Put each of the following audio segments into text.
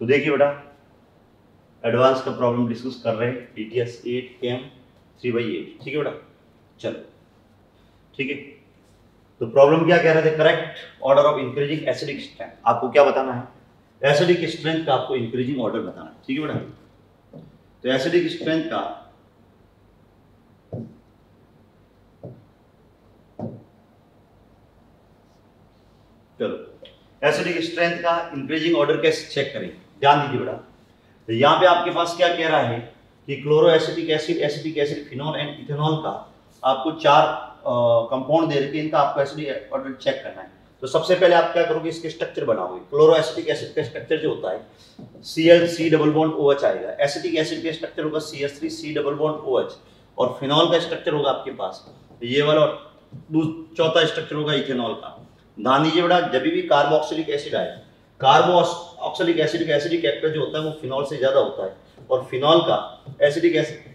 तो देखिए बेटा एडवांस का प्रॉब्लम डिस्कस कर रहे हैं D T S eight K M three by eight ठीक है बेटा? चलो, ठीक है? तो प्रॉब्लम क्या कह रहे थे? Correct order of increasing acidic strength आपको क्या बताना है? एसिडिक स्ट्रेंथ का आपको इंक्रीजिंग ऑर्डर बताना है, ठीक है बेटा? तो एसिडिक स्ट्रेंथ का चलो एसिडिक स्ट्रेंथ का इंक्रीजिंग ऑर्डर कैसे चेक करें ध्यान दीजिए बेटा। तो यहाँ पे आपके पास क्या कह रहा है कि chloro acidic acid acidic acid phenol and ethanol का आपको चार कंपाउंड दे रखे इनका आपको एसिडिक ऑर्डर चेक करना है। तो सबसे पहले आप क्या करोगे? इसके स्ट्रक्चर बनाओगे। क्लोरो एसिडिक एसिड का स्ट्रक्चर जो होता है C L C double bond O H आएगा। एसिडिक एसिड का स्ट्रक्चर होगा C S three C double bond O H और फिनॉल का स्ट्रक्चर होगा आपके पास। ये वाला चौथा स्ट्रक्चर होगा इथेनॉल का। ध्यान दीजिए बेटा, जब भी कार्बोक्सिलिक एसिड आए कार्बोक्सिलिक एसिड का एसिडिक एक्टर जो होता है वो फिनॉल से ज़्यादा होता है। और फिनॉल का एसिडिक एसिड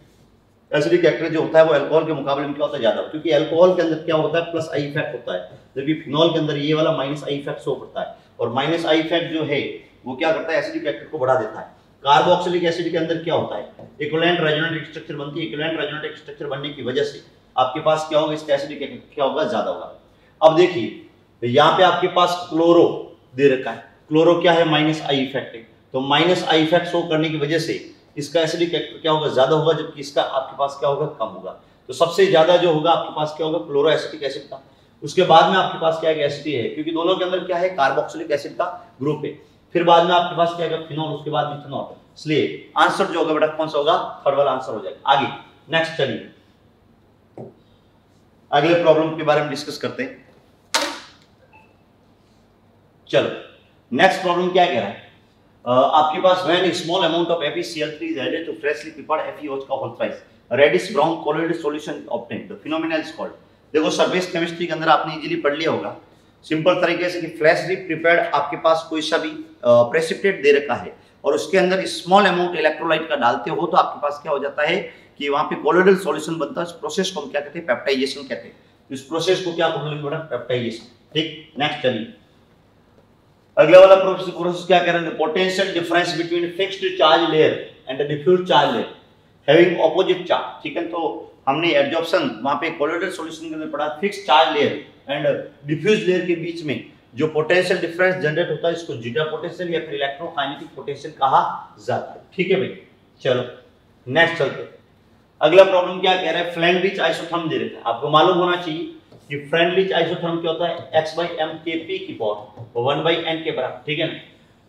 एसिडिक एक्टर जो होता है वो अल्कोहल के मुकाबले में क्या होता है? ज़्यादा क्योंकि अल्कोहल के अंदर क्या होता है? प्लस आई इफ़ेक्ट होता है। जबकि फिनॉल के अंदर ये वाला माइनस आई इफ़ेक्ट शो करता है। और माइनस आई इफ़ेक्ट जो है, वो क्या करता है? एसिडिक एक्टर को बढ़ा देता है। कार्बोक्सिलिक एसिड के अंदर क्या होता है? इक्विवेलेंट रेजोनेंट स्ट्रक्चर बनती है। इक्विवेलेंट रेजोनेंट स्ट्रक्चर बनने की वजह से आपके पास क्या होगा? इसका एसिडिक क्या होगा? ज़्यादा होगा। अब देखिए, यहाँ पे आपके पास क्लोरो दे रखा है। क्लोरो क्या है? माइनस आई इफ़ेक्ट है। तो माइनस आई इफ़ेक्ट शो करने की वजह से इसका एसिडिक क्या होगा? ज़्यादा होगा, जबकि इसका आपके पास क्या होगा? कम होगा। तो सबसे ज़्यादा जो होगा, आपके पास क्या होगा? क्लोरो एसिटिक एसिड का। उसके बाद में आपके पास क्या है? एसिडी है। क्योंकि दोनों के अंदर क्या है? कार्बोक्सिलिक एसिड का ग्रुप है। फिर बाद में आपके पास क्या फिनॉल उसके बाद मिथेनॉल इसलिए आंसर जो होगा बेटा, कौन सा होगा? थर्ड वाला आंसर हो जाएगा। आगे नेक्स्ट चलिए। अगले प्रॉब्लम के बारे में डिस्कस करते हैं। चलो। नेक्स्ट प्रॉब्लम क्या कह रहा है? uh, आपके पास when small amount of FeCl3 is added to freshly prepared FeOH का whole thrice reddish brown colloidal solution obtained. The phenomenon is called. देखो सरफेस केमिस्ट्री के अंदर आपने इजीली पढ़ लिया होगा। सिंपल तरीके से कि फ्रेशली प्रिपेयर्ड आपके पास कोई सा भी प्रेसिपिटेट दे रखा है और उसके अंदर स्मॉल अमाउंट इलेक्ट्रोलाइट का डालते हो तो आपके पास क्या हो जाता है कि वहाँ पे कोलोइडल सॉल्यूशन बनता है। प्रोसेस को हम क्या कहते हैं? पेप्टाइजेशन कहते हैं। इस प्रोसेस को क्या बोलेंगे बेटा पेप्टाइजेशन ठीक? नेक्स्ट चलिए। अगला वाला प्रोसेस क्या कह रहे हैं potential difference between fixed charge layer and diffuse charge layer having opposite charge ठीक है? तो हमने एडजॉर्प्शन वहाँ पे कोलोइडल सॉल्यूशन के अंदर पढ़ा fixed charge layer and diffuse layer के बीच में जो पोटेंशियल डिफरेंस जनरेट होता है, इसको जीटा पोटेंशियल या फिर इलेक्ट्रोकाइनेटिक पोटेंशियल कहा जाता है। ठीक है भाई? चलो नेक्स्ट चलते अगला प्रॉब्लम क्या कह रहा है? फ्लैंड आइसोथर्म दे रहे थे। आपको मालूम होना चाहिए कि फ्रेंडली आइसोथर्म क्या होता है? X by M K P की पावर वन बाई एन के बराबर, ठीक है ना?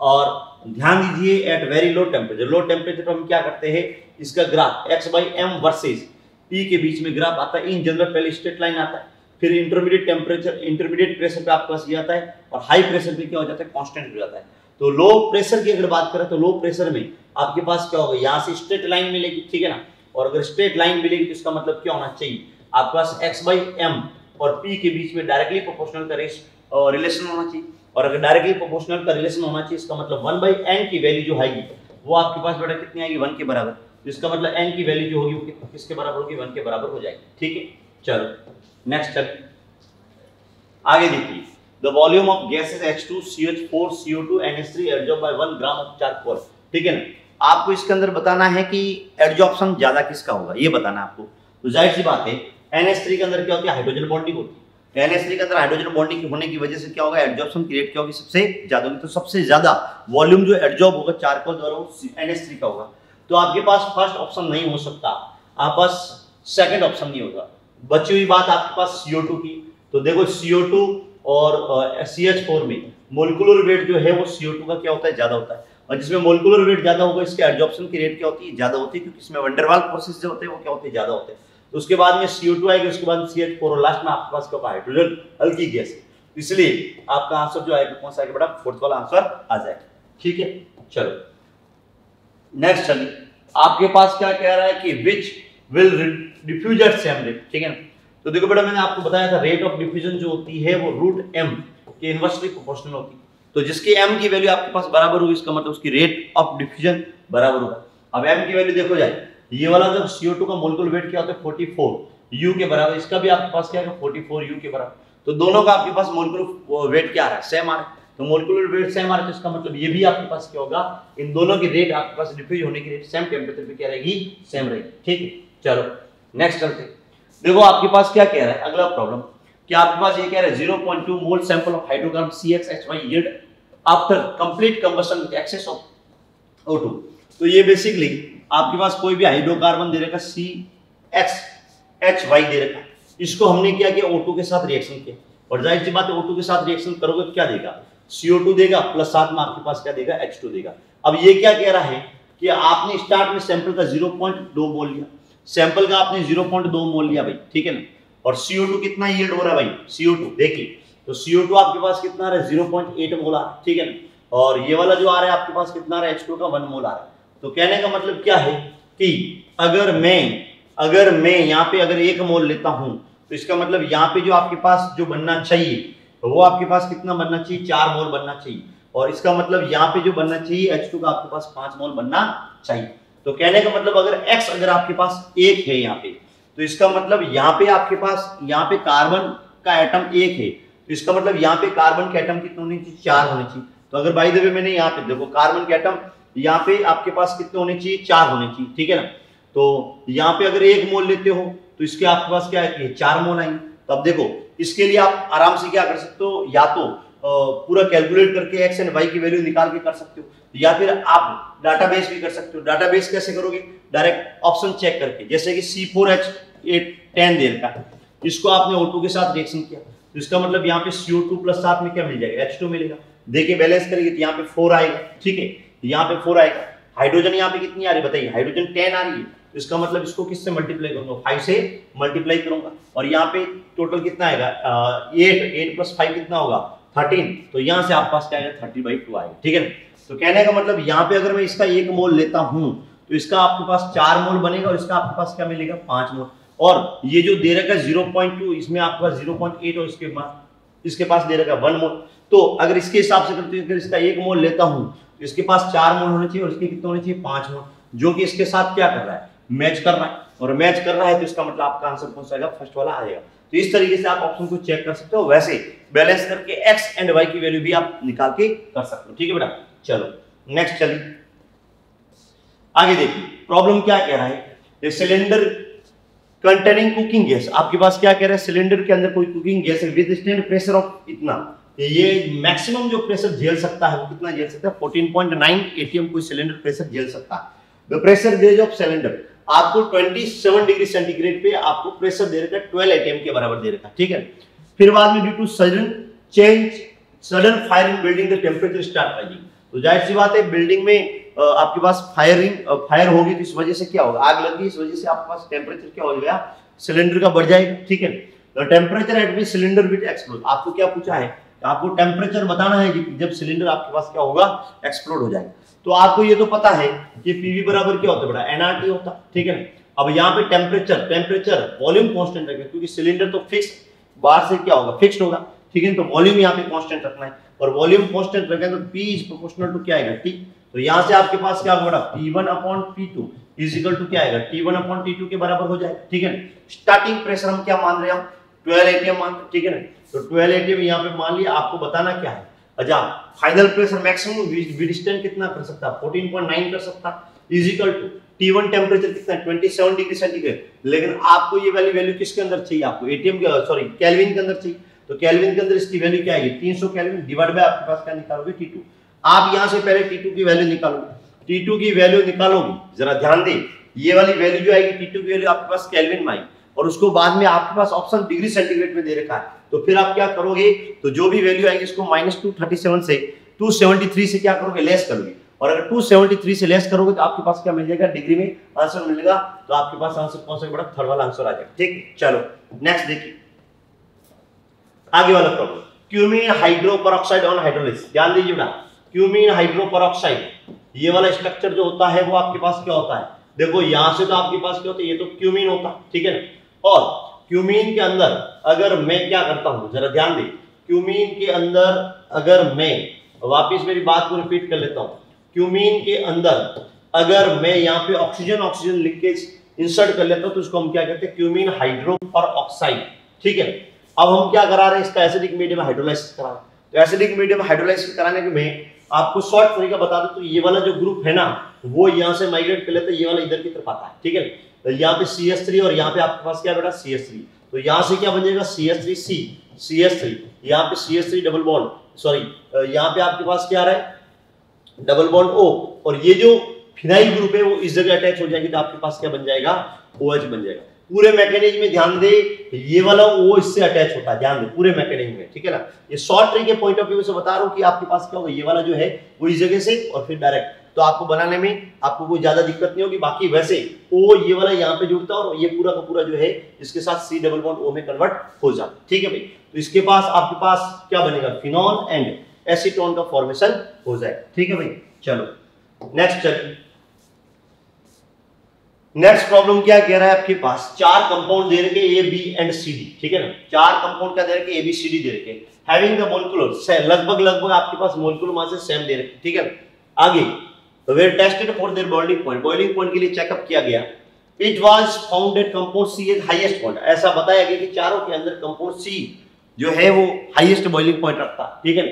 और ध्यान दीजिए at very low temperature low temperature पर हम क्या करते हैं? इसका graph x by M versus p के बीच में ग्राफ आता है इन जनरल पहले स्ट्रेट लाइन आता है, फिर इंटरमीडिएट टेम्परेचर इंटरमीडिएट प्रेशर पे आपके पास ये आता है, और हाई प्रेशर पे क्या हो जाता है? कांस्टेंट हो जाता है। तो लो प्रेशर की अगर बात करें तो लो प्रेशर में आपके पास क्या होगा? यहाँ से स्ट्रेट लाइन मिलेगी, ठीक है ना? और अगर स्ट्रेट लाइन मिलेगी तो इसका मतलब क्या होना चाहिए? आपके पास एक्स बाई एम और पी के बीच में डायरेक्टली प्रोपोर्शनल का रिलेशन होना चाहिए। और अगर डायरेक्टली प्रोपोर्शनल का रिलेशन होना चाहिए, इसका मतलब वन बाई एन की वैल्यू जो आएगी, वो आपके पास बेटा कितनी आएगी? वन के बराबर। तो इसका मतलब एन की वैल्यू जो होगी, वो किसके बराबर होगी? वन के बराबर हो जाएगी। ठीक है? चलो। नेक्स्ट चलिए आगे देखिए। The volume of gases H2 CH4 CO2 NH3 adsorb by 1 gram of charcoal ठीक है ना? आपको इसके अंदर बताना है कि एडजॉर्प्शन ज़्यादा किसका होगा? ये बताना आपको। तो ज़ाहिर सी बात है NH3 के अंदर क्या होती है? हाइड्रोजन बॉन्डिंग होती है। NH3 के अंदर हाइड्रोजन बॉन्डिंग होने की वजह से क्या होगा? एडजॉर्प्शन की रेट क्या होगी? सबसे ज़्यादा होगी। तो सबसे ज़्यादा वॉल्यूम जो एडजॉर्ब होगा चारकोल द्वारा वो NH3 का होगा। तो आपके पास फ़र्स्ट ऑप्शन नहीं हो सकता। आप पास सेकंड ऑप्शन नहीं होगा। बची हुई बात आपके पास CO2 की। तो देखो CO2 और सी CH4 में मोलिकुलर वेट जो है वो CO2 का क्या होता है? ज़्यादा होता है। और जिसमें मोलिकुलर वेट ज़्यादा होगा, इसके एडजॉर्प्शन की रेट क्या होती है? ज़्यादा होती है, क्योंकि इसमें वंडरवाल प्रोसेस जो होते हैं, वो क्या होते हैं? ज़्यादा होते हैं। उसके बाद में CO2 आएगा, उसके बाद CH4 और लास्ट में आपके पास क्या हाइड्रोजन हल्की गैस इसलिए आपका आंसर जो आएगा, कौन सा आएगा बेटा? फोर्थ वाला आंसर आ जाएगा। ठीक है? चलो। नेक्स्ट चलिए। आपके पास क्या कह रहा है कि which will diffuse at same rate ठीक है तो देखो बेटा, मैंने आपको बताया था रेट ऑफ़ डिफ्यूजन जो होती है वो रूट एम के इनवर्सली प्रोपोर्शनल होती है। तो जिसकी एम की वैल्यू आपके पास बराबर होगी, इसका मतलब उसकी रेट ऑफ़ डिफ्यूजन बराबर होगा। अब एम की वैल्यू देखो जाए। ये वाला जब CO2 का मोलिकुलर वेट क्या होता है 44 U के बराबर, इसका भी आपके पास क्या है? 44 U के बराबर। तो दोनों का आपके पास मोलिकुलर वेट क्या आ रहा है? सेम आ रहा है। तो मोलिकुलर वेट सेम आ रहा है तो इसका मतलब ये भी आपके पास क्या होगा? इन दोनों की रेट आपके पास डिफ्यूज होने की रेट सेम टेम्परेचर पे क्या रहेगी? सेम रहेगी। ठीक है? चलो नेक्स्ट चलते देखो, आपके पास क्या कह रहा है? अगला प्रॉब्लम कि आपके पास ये कह रहा है 0.2 mole sample of hydrocarbon CXHY yield after complete combustion with excess of O2 तो ये बेसिकली आपके पास कोई भी हाइड्रोकार्बन दे रखा सी एक्स एच वाई दे रखा। इसको हमने क्या किया? O2 के साथ रिएक्शन किया। और ज़ाहिर सी बात है O2 के साथ रिएक्शन करोगे तो क्या देगा? CO2 देगा प्लस साथ में आपके पास क्या देगा? H2 देगा। अब ये क्या कह रहा है कि आपने स्टार्ट में सैंपल का 0.2 मोल लिया। सैंपल का आपने 0.2 मोल लिया भाई, ठीक है ना? और CO2 कितना यील्ड हो रहा है भाई? CO2 देखिए तो CO2 आपके पास कितना रहा है? 0.8 मोल आ रहा है, ठीक है ना? और ये वाला जो आ रहा है, आपके पास कितना रहा है? H2 का 1 मोल आ रहा है। तो कहने का मतलब क्या है कि अगर मैं अगर मैं यहाँ पे अगर एक मोल लेता हूँ तो इसका मतलब यहाँ पे जो आपके पास जो बनना चाहिए तो वो आपके पास कितना बनना चाहिए? चार मोल बनना चाहिए। और इसका मतलब यहाँ पे जो बनना चाहिए H2 का आपके पास पाँच मोल बनना चाहिए। तो कहने का मतलब अगर X अगर आपके पास एक है यहाँ पे तो इसका मतलब यहाँ पे आपके पास, यहाँ पे कार्बन का एटम एक है। तो इसका मतलब यहाँ पे कार्बन के एटम कितने होने चाहिए? चार होने चाहिए। तो अगर बाई द वे मैंने यहाँ पे, देखो कार्बन के एटम यहाँ पे आपके पास कितने होने चाहिए? चार होने चाहिए, ठीक है ना? तो यहाँ पे अगर एक मोल लेते हो तो इसके आपके पास क्या है? चार मोल आएँगे। तो अब देखो, इसके लिए आप आराम से क्या कर सकते हो? या तो पूरा कैलकुलेट करके एक्स एंड वाई की वैल्यू निकाल के कर सकते हो, या फिर आप डाटाबेस भी कर सकते हो। डाटाबेस कैसे करोगे? डायरेक्ट ऑप्शन चेक करके, जैसे कि C four H eight ten देर का। इसको आपने O2 के साथ रिएक्शन किया। तो इसका मतलब यहाँ पे सीओ टू प्लस साथ में क्या मिल जाएगा? एच टू मिलेगा। देखिए बैलेंस करेंगे तो यहाँ पे फोर आएगा, ठीक है? यहाँ पे फोर आएगा। हाइड्रोजन यहाँ पे कितनी आ रही है बताइए? हाइड्रोजन टेन आ रही है। तो इसका मतलब इसको किससे मल्टीप्लाई करूँगा? फाइव से मल्टीप्लाई करूँगा। और यहाँ पे टोटल कितना आएगा? एट एट प्लस फाइव कितना होगा? थर्टीन तो यहाँ से आपके पास क्या आएगा? थर्टी बाई टू आएगा। ठीक है तो कहने का मतलब यहाँ पे अगर मैं इसका एक मोल लेता हूँ तो इसका आपके पास चार मोल बनेगा और इसका आपके पास क्या मिलेगा? पाँच मोल। और ये जो दे रखा है ज़ीरो पॉइंट टू इसमें आपके पास ज़ीरो पॉइंट एट और इसके पास इसके पास दे रखा है वन मोल। तो अगर इसके हिसाब से करते अगर इसका एक मोल लेता हूँ तो इसके पास चार मोल होने चाहिए और इसके कितने होने चाहिए? पाँच मोल जो कि इसके साथ क्या कर रहा है? मैच कर रहा है। और मैच कर रहा है तो इसका मतलब आपका आंसर कौन सा आएगा? फ़र्स्ट वाला आ जाएगा। तो इस तरीके से आप ऑप्शन को चेक कर सकते हो। वैसे बैलेंस करके एक्स एंड वाई की वैल्यू भी आप निकाल के कर सकते हो। ठीक है बेटा? चलो नेक्स्ट चलिए। आगे देखिए। प्रॉब्लम क्या कह रहा है? सिलेंडर कंटेनिंग कुकिंग गैस आपके पास क्या कह रहा है? सिलेंडर के अंदर कोई कुकिंग गैस है? विद स्टैंड प्रेशर ऑफ़ इतना। ये मैक्सिमम जो प्रेशर झेल सकता है, वो कितना झेल सकता है? 14.9 एटीएम कोई सिलेंडर प्रेशर झेल सकता है। The pressure gauge of cylinder आपको 27 डिग्री सेंटीग्रेड पे आपको प्रेशर दे रखा है 12 एटीएम के बराबर दे रखा है, ठीक है? फिर बाद में due to sudden change sudden fire in building the temperature start rising तो ज़ाहिर सी बात है बिल्डिंग में आपके पास फायरिंग फायर होगी तो इस वजह से क्या होगा? आग लगी, इस वजह से आपके पास टेम्परेचर क्या हो गया? सिलेंडर का बढ़ जाएगा, ठीक है? Temperature at which cylinder will explode आपको क्या पूछा है? आपको टेम्परेचर बताना है कि जब सिलेंडर आपके पास क्या होगा एक्सप्लोड हो जाएगा। तो आपको ये तो पता है कि पीवी बराबर क्या होता है बड़ा एनआरटी होता, ठीक है अब यहाँ पे टेम्परेचर टेम्परेचर वॉल्यूम कांस्टेंट रखें क्योंकि सिलेंडर तो फिक्स बाहर से क्या होगा? फिक्स्ड होगा, ठीक है? तो वॉल्यूम यहाँ पे कांस्टेंट रखना है। और वॉल्यूम कांस्टेंट रखें तो पी इज़ प्रोपोर्शनल टू क्या आएगा? टी तो यहाँ से आपके पास क्या होगा P one upon P two is equal to क्या आएगा? T one upon T two के बराबर हो जाएगा, ठीक है स्टार्टिंग प्रेशर हम क्या मान रहे हैं? ट्वेल्व एटीएम मान, ठीक है ना? तो ट्वेल्व एटीएम यहाँ पे मान लिया, आपको बताना क्या है? अच्छा फाइनल प्रेशर मैक्सिमम विडिस्टेंट कितना कर सकता? है 14.9 कर सकता। Is equal to T1 temperature कितना? है 27 डिग्री सेंटीग्रेड लेकिन आपको ये वाली वैल्यू किसके अंदर चाहिए? आपको एटीएम के सॉरी केल्विन के अंदर चाहिए। तो केल्विन के अंदर इसकी वैल्यू क्या आएगी 300 केल्विन डिवाइड बाय आपके पास क्या निकालोगे? T2 आप यहाँ से पहले T2 की वैल्यू निकालोगे। T2 की वैल्यू निकालोगे। जरा ध्यान दें, ये वाली वैल्यू जो आएगी T2 की वैल्यू आपके पास केल्विन में आएगी। और उसको बाद में आपके पास ऑप्शन डिग्री सेंटीग्रेड में दे रखा है। तो फिर आप क्या करोगे? तो जो भी वैल्यू आएगी इसको माइनस टू थर्टी सेवन से टू सेवेंटी थ्री से क्या करोगे? लेस करोगे। और अगर 273 से लेस करोगे तो आपके पास क्या मिल जाएगा? डिग्री में आंसर मिलेगा। तो आपके पास आंसर कौन सा बड़ा थर्ड वाला आंसर आ जाएगा। ठीक? चलो नेक्स्ट देखिए। आगे वाला problem cumene hydroperoxide on hydrolysis ध्यान दीजिए बेटा। क्यूमिन हाइड्रोपरऑक्साइड ये वाला स्ट्रक्चर जो होता है, वो आपके पास क्या होता है? देखो, यहाँ से तो आपके पास क्या होता है? ये तो क्यूमीन होता। ठीक है ना? और क्यूमीन के अंदर अगर मैं क्या करता हूँ, जरा ध्यान दे, क्यूमीन के अंदर अगर मैं, वापिस मेरी बात को रिपीट कर लेता हूँ, क्यूमीन के अंदर अगर मैं यहाँ पे ऑक्सीजन ऑक्सीजन के इंसर्ट कर लेता हूँ तो उसको हम क्या कहते हैं, क्यूमीन हाइड्रो और ऑक्साइड ठीक है? अब हम क्या करा रहे हैं, इसका एसिडिक मीडियम हाइड्रोलाइसिस करा तो एसिडिक मीडियम हाइड्रोलाइसिस कराने के में आपको शॉर्ट तरीका बता दो तो ये वाला जो ग्रुप है ना, वो यहाँ से माइग्रेट कर लेते ये वाला इधर की तरफ़ आता है, ठीक है? तो यहाँ पे सी एस थ्री और यहाँ पे आपके पास क्या बेटा? सी एस थ्री तो यहाँ से क्या बन जाएगा? C S three C C S three यहाँ पे C S three double bond sorry यहाँ पे आपके पास क्या आ रहा है? डबल बॉन्ड ओ और ये जो फिनाइल ग्रुप है, वो इस जगह अटैच हो जाएगी तो आपके पास क्या बन जाएगा? ओ OH बन जाएगा। पूरे मैकेनिज्म में ध्यान दे, ये वाला वो इससे अटैच होता है। ध्यान दे, पूरे मैकेनिज्म में, ठीक है ना? ये शॉर्ट ट्री के पॉइंट ऑफ़ व्यू से बता रहा हूँ कि आपके पास क्या होगा? ये वाला जो है, वो इस जगह से और फिर डायरेक्ट तो आपको बनाने में आपको कोई ज़्यादा दिक्कत नहीं होगी। बाकी वैसे ओ, ये वाला यहाँ पे जुड़ता है और ये पूरा का पूरा जो है, इसके साथ सी डबल बॉन्ड ओ में कन्वर्ट हो जाता ठीक है भाई? तो इसके पास, आपके पास क्या बनेगा? फिनॉल एंड एसीटोन का फॉर्मेशन हो जाएगा। ठीक है भाई? चलो नेक्स्ट चलिए नेक्स्ट प्रॉब्लम क्या कह रहा है आपके पास? चार कंपाउंड दे रखे A B and C D ठीक है ना? चार कंपाउंड क्या दे रखे? ए बी सी डी दे रखे। हैविंग द मोलिकुलर लगभग लगभग आपके पास मोलिकुलर मास सेम दे रखे। ठीक है? आगे। Were tested for their boiling point boiling point के लिए चेकअप किया गया। It was found that compound C is highest point ऐसा बताया गया कि चारों के अंदर कंपाउंड सी जो है वो हाईएस्ट बॉइलिंग पॉइंट रखता है। ठीक है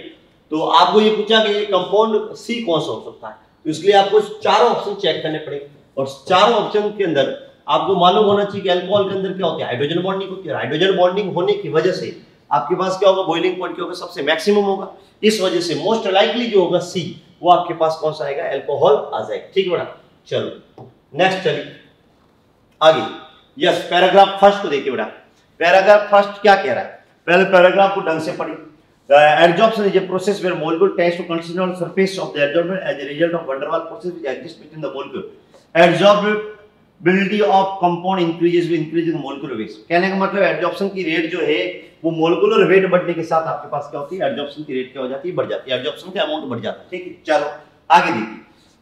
तो आपको ये पूछा कि ये कंपाउंड सी कौन सा हो सकता है। तो इसलिए आपको चारों ऑप्शन चेक करने पड़ेंगे। और चारों ऑप्शन के अंदर आपको मालूम होना चाहिए कि अल्कोहल के अंदर क्या होता है। हाइड्रोजन बॉन्डिंग होती है। हाइड्रोजन बॉन्डिंग होने की वजह से आपके पास क्या होगा? बॉइलिंग पॉइंट क्या होगा? सबसे मैक्सिमम होगा। इस वजह से मोस्ट लाइकली जो होगा सी वो आपके पास कौन सा आएगा? एल्कोहल आ जाएगा। ठीक है बेटा चलो नेक्स्ट चलिए। आगे। यस पैराग्राफ फ़र्स्ट को देखिए बेटा पैराग्राफ फ़र्स्ट क्या कह रहा है? पहले पैराग्राफ को ढंग से पढ़िए। Adsorption is a process where molecule tends to consist on surface of the adsorbent as a result of van der Waals process which exist between the molecule adsorb adsorbability of compound increases with increase in molecular weight कहने का मतलब adsorption की rate जो है, वो molecular weight बढ़ने के साथ आपके पास क्या होती है? एड्जॉर्प्शन की रेट क्या हो जाती है? बढ़ जाती है। एड्जॉर्प्शन का अमाउंट बढ़ जाता है। ठीक है, चलो, आगे देखिए।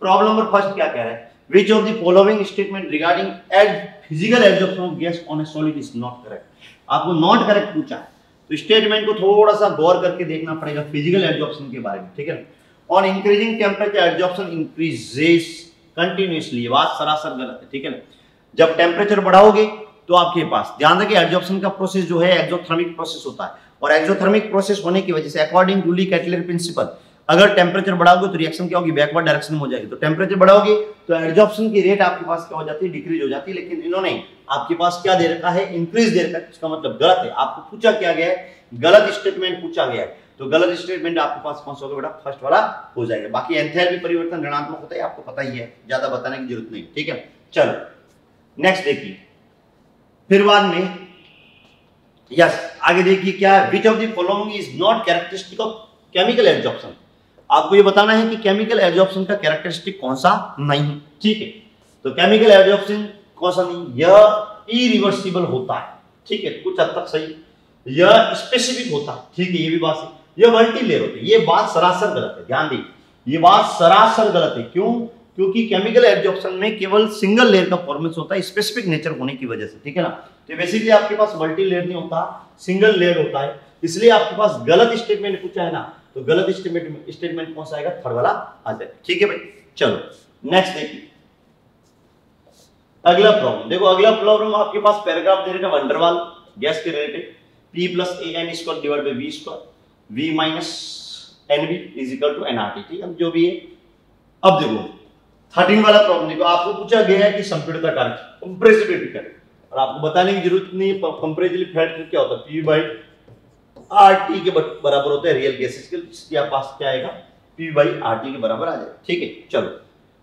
प्रॉब्लम नंबर फ़र्स्ट क्या कह रहा है? Which of the following statement regarding ad, physical adsorption of gas on a solid is not correct? आपको नॉट करेक्ट पूछा है। तो स्टेटमेंट को थोड़ा सा गौर करके देखना पड़ेगा फ़िज़िकल एड्जॉर्प्शन के बारे में। ठीक है on increasing temperature adsorption increases continuously ये बात सरासर गलत है, ठीक है ना? जब टेम्परेचर बढ़ाओगे तो आपके पास, ध्यान रखिए एब्जॉर्प्शन का प्रोसेस जो है एक्जोथर्मिक प्रोसेस होता है। और एक्जोथर्मिक प्रोसेस होने की वजह से according to Le Chatelier principle अगर टेम्परेचर बढ़ाओगे तो रिएक्शन क्या होगी? बैकवर्ड डायरेक्शन में हो जाएगी। तो टेम्परेचर बढ़ाओगे तो एब्जॉर्प्शन की रेट आपके पास क्या हो जाती है? डिक्रीज हो जाती है। लेकिन इन्होंने आपके पास क्या दे रखा है? इंक्रीज दे रखा है। इसका मतलब गलत है। आपको पूछा क्या गया है? गलत स्टेटमेंट पूछा गया है। तो गलत स्टेटमेंट आपके पास कौन सा होगा बेटा? फ़र्स्ट वाला हो जाएगा। बाकी एंथैल्पी परिवर्तन ऋणात्मक होता है, आपको पता ही है। ज़्यादा बताने की ज़रूरत नहीं, ठीक है? चलो नेक्स्ट देखिए। फिर बाद में यस आगे देखिए क्या which of the following is not characteristic of chemical absorption आपको ये बताना है कि केमिकल एब्जॉर्प्शन का कैरेक्टरिस्टिक कौन सा नहीं, ठीक है? तो केमिकल एब्जॉर्प्शन कौन सा नहीं? यह इरिवर्सिबल होता है, ठीक है? कुछ हद तक सही। यह स्पेसिफिक होता है, ठीक है? ये भी बात सही। ये मल्टी लेयर होते हैं, ये बात सरासर गलत है, ध्यान दीजिए। ये बात सरासर गलत है, क्यों? क्योंकि केमिकल एब्जॉर्प्शन में केवल सिंगल लेयर का फॉर्मेशन होता है स्पेसिफिक नेचर होने की वजह से, ठीक है ना? तो बेसिकली आपके पास मल्टी लेयर नहीं होता सिंगल लेयर होता है। इसलिए आपके पास गलत स्टेटमेंट पूछा है ना तो गलत स्टेटमेंट स्टेटमेंट कौन सा आएगा? थर्ड वाला आ जाए ठीक है भाई? चलो नेक्स्ट देखिए। अगला प्रॉब्लम देखो अगला प्रॉब्लम आपके पास पैराग्राफ दे रहे वंडरवाल गैस के related p plus A N square divide by V square v minus N B is equal to N R T ठीक है? जो भी है, अब देखो थर्टीन वाला प्रॉब्लम देखो, आपको पूछा गया है कि संपीड़ित कार्य कंप्रेसिबिलिटी कर और आपको बताने की ज़रूरत नहीं है कंप्रेसिबली फैक्टर क्या होता है? पी बाई आर टी के बराबर होता है रियल गैसेस के इसके पास क्या आएगा? पी बाई आर टी के बराबर आ जाएगा, ठीक है? चलो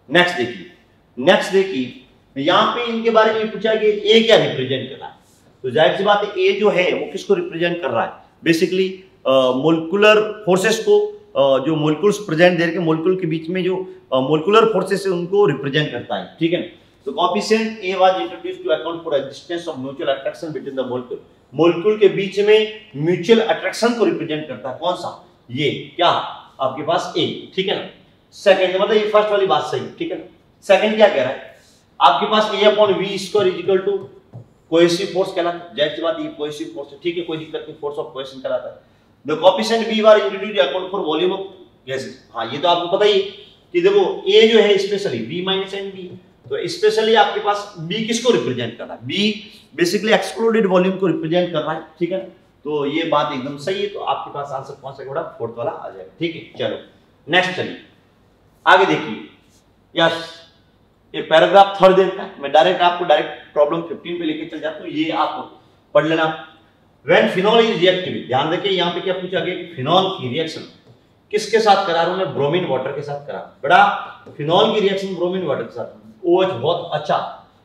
नेक्स्ट देखिए नेक्स्ट देखिए, यहाँ पे इनके बारे में पूछा कि ए क्या रिप्रेजेंट कर रहा है? तो ज़ाहिर सी बात है ए जो है, वो किसको रिप्रेजेंट कर रहा है? बेसिकली मोलिकुलर फोर्सेस को जो मोलिकुल्स प्रेजेंट दे रखे मोलिकुल के बीच में जो मोलिकुलर फोर्सेस है उनको रिप्रेजेंट करता है, ठीक है? तो coefficient A was introduced to account for existence of mutual attraction between the molecule molecule के बीच में म्यूचुअल अट्रैक्शन को रिप्रेजेंट करता है, कौन सा? ये, क्या? आपके पास ए ठीक है ना? सेकंड मतलब ये फ़र्स्ट वाली बात सही, ठीक है ना? सेकंड क्या कह रहा है? आपके पास A upon V square is equal to cohesive force कहलाता है। ज़ाहिर बात, ये कोहेसिव फोर्स है, ठीक है? कोई दिक्कत नहीं फोर्स ऑफ़ कोहेशन कहलाता है। The coefficient b bar introduce account for volume of gases हाँ, ये तो आपको पता ही कि देखो, a जो है स्पेशली b n तो स्पेशली आपके पास b किसको रिप्रेजेंट कर रहा है? B बेसिकली एक्सक्लूडेड वॉल्यूम को रिप्रेजेंट कर रहा है, ठीक है तो ये बात एकदम सही है तो आपके पास आंसर कौन सा बड़ा फोर्थ वाला आ जाएगा, ठीक है? चलो नेक्स्ट चलिए। आगे देखिए। यस ये पैराग्राफ थर्ड दिन का मैं डायरेक्ट आपको डायरेक्ट प्रॉब्लम 15 पे लेके चल जाता हूँ, ये आप पढ़ लेना। व्हेन फिनॉल इज़ रिएक्टिव ध्यान रखिए यहाँ पे क्या पूछा गया फिनॉल की रिएक्शन किसके साथ करा रहा हूँ ब्रोमीन वाटर के साथ करा। बड़ा फिनॉल की रिएक्शन ब्रोमीन वाटर के साथ। ओएच बहुत अच्छा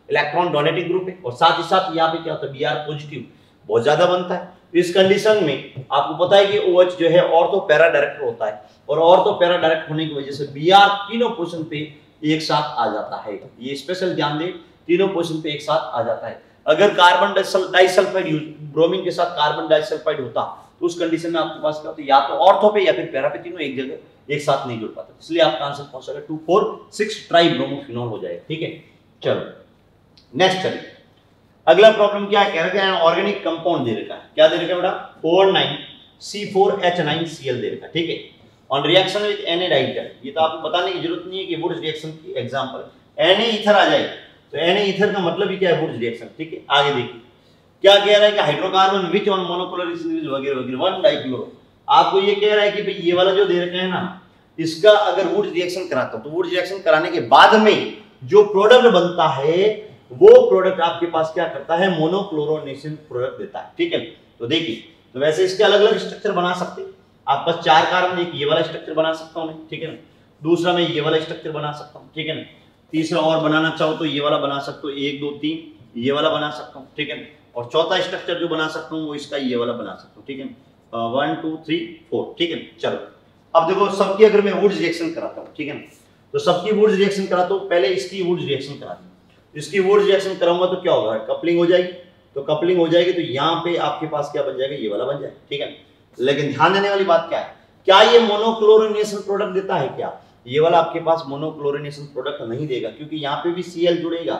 इलेक्ट्रॉन डोनेटिंग ग्रुप है। और साथ ही साथ यहाँ पे क्या होता है? बी आर पॉजिटिव बहुत ज़्यादा बनता है। इस कंडीशन में आपको पता है कि OH जो है और तो पैरा डायरेक्ट होता है और और तो पैरा डायरेक्ट होने की वजह से बी आर तीनों पोजिशन पे एक साथ आ जाता है। ये स्पेशल ध्यान दे, तीनों पोजिशन पे एक साथ आ जाता है। अगर कार्बन डाइसल्फाइड ब्रोमीन के साथ कार्बन डाइसल्फाइड होता तो उस कंडीशन में आपके पास क्या होता, या तो ऑर्थो पे या फिर पैरा पे तीनों एक जगह एक साथ नहीं जुड़ पाते। इसलिए आपका आंसर कौन सा two four six tribromophenol हो जाएगा, ठीक है? चलो नेक्स्ट चलिए अगला प्रॉब्लम क्या है? कह रखा है ऑर्गेनिक कंपाउंड दे रखा है। क्या दे रखा है बेटा? Four nine C four H nine C L दे रखा है, ठीक है? ऑन रिएक्शन विद एन एडाइटर ये तो आपको बताने की ज़रूरत नहीं है कि वुड्स रिएक्शन की एग्जांपल एन इथर आ जाए तो एन इथर का मतलब ही क्या है वुड्स रिएक्शन ठीक है? आगे देखिए। क्या कह रहा है कि हाइड्रोकार्बन विच ऑन मोनोपोलर वगैरह वगैरह वन डाइक्लोरो आपको ये कह रहा है कि भाई, ये वाला जो दे रखा है ना, इसका अगर वुड्स रिएक्शन कराता हूँ तो वुड्स रिएक्शन कराने के बाद में जो प्रोडक्ट बनता है, वो प्रोडक्ट आपके पास क्या करता है मोनोक्लोरोनेशन प्रोडक्ट देता है, ठीक है? तो देखिए तो वैसे इसके अलग अलग स्ट्रक्चर बना सकते आप पास चार कार्बन एक, ये वाला स्ट्रक्चर बना सकता हूँ ठीक है ना? दूसरा मैं ये वाला स्ट्रक्चर बना सकता हूँ, ठीक है ना? तीसरा और बनाना चाहो तो ये वाला बना सकते हो, एक, दो, तीन, ये वाला बना सकता हूँ, ठीक है? और चौथा स्ट्रक्चर जो बना सकता हूँ, वो इसका ये वाला बना सकता हूँ, ठीक है? वन टू थ्री फोर ठीक है? चलो। अब देखो, सबकी अगर मैं वुड्स रिएक्शन कराता हूँ, ठीक है? तो सबकी वुड्स रिएक्शन कराता हूँ, पहले इसकी वुड्स रिएक्शन कराता हूँ इसकी वोल्ट रिएक्शन कराऊँगा तो क्या होगा? कपलिंग हो जाएगी। तो कपलिंग हो जाएगी तो यहाँ पे आपके पास क्या बन जाएगा? ये वाला बन जाएगा, ठीक है? लेकिन ध्यान देने वाली बात क्या है? क्या ये मोनोक्लोरिनेशन प्रोडक्ट देता है क्या? ये वाला आपके पास मोनोक्लोरिनेशन प्रोडक्ट नहीं देगा, क्योंकि यहाँ पे भी सी जुड़ेगा।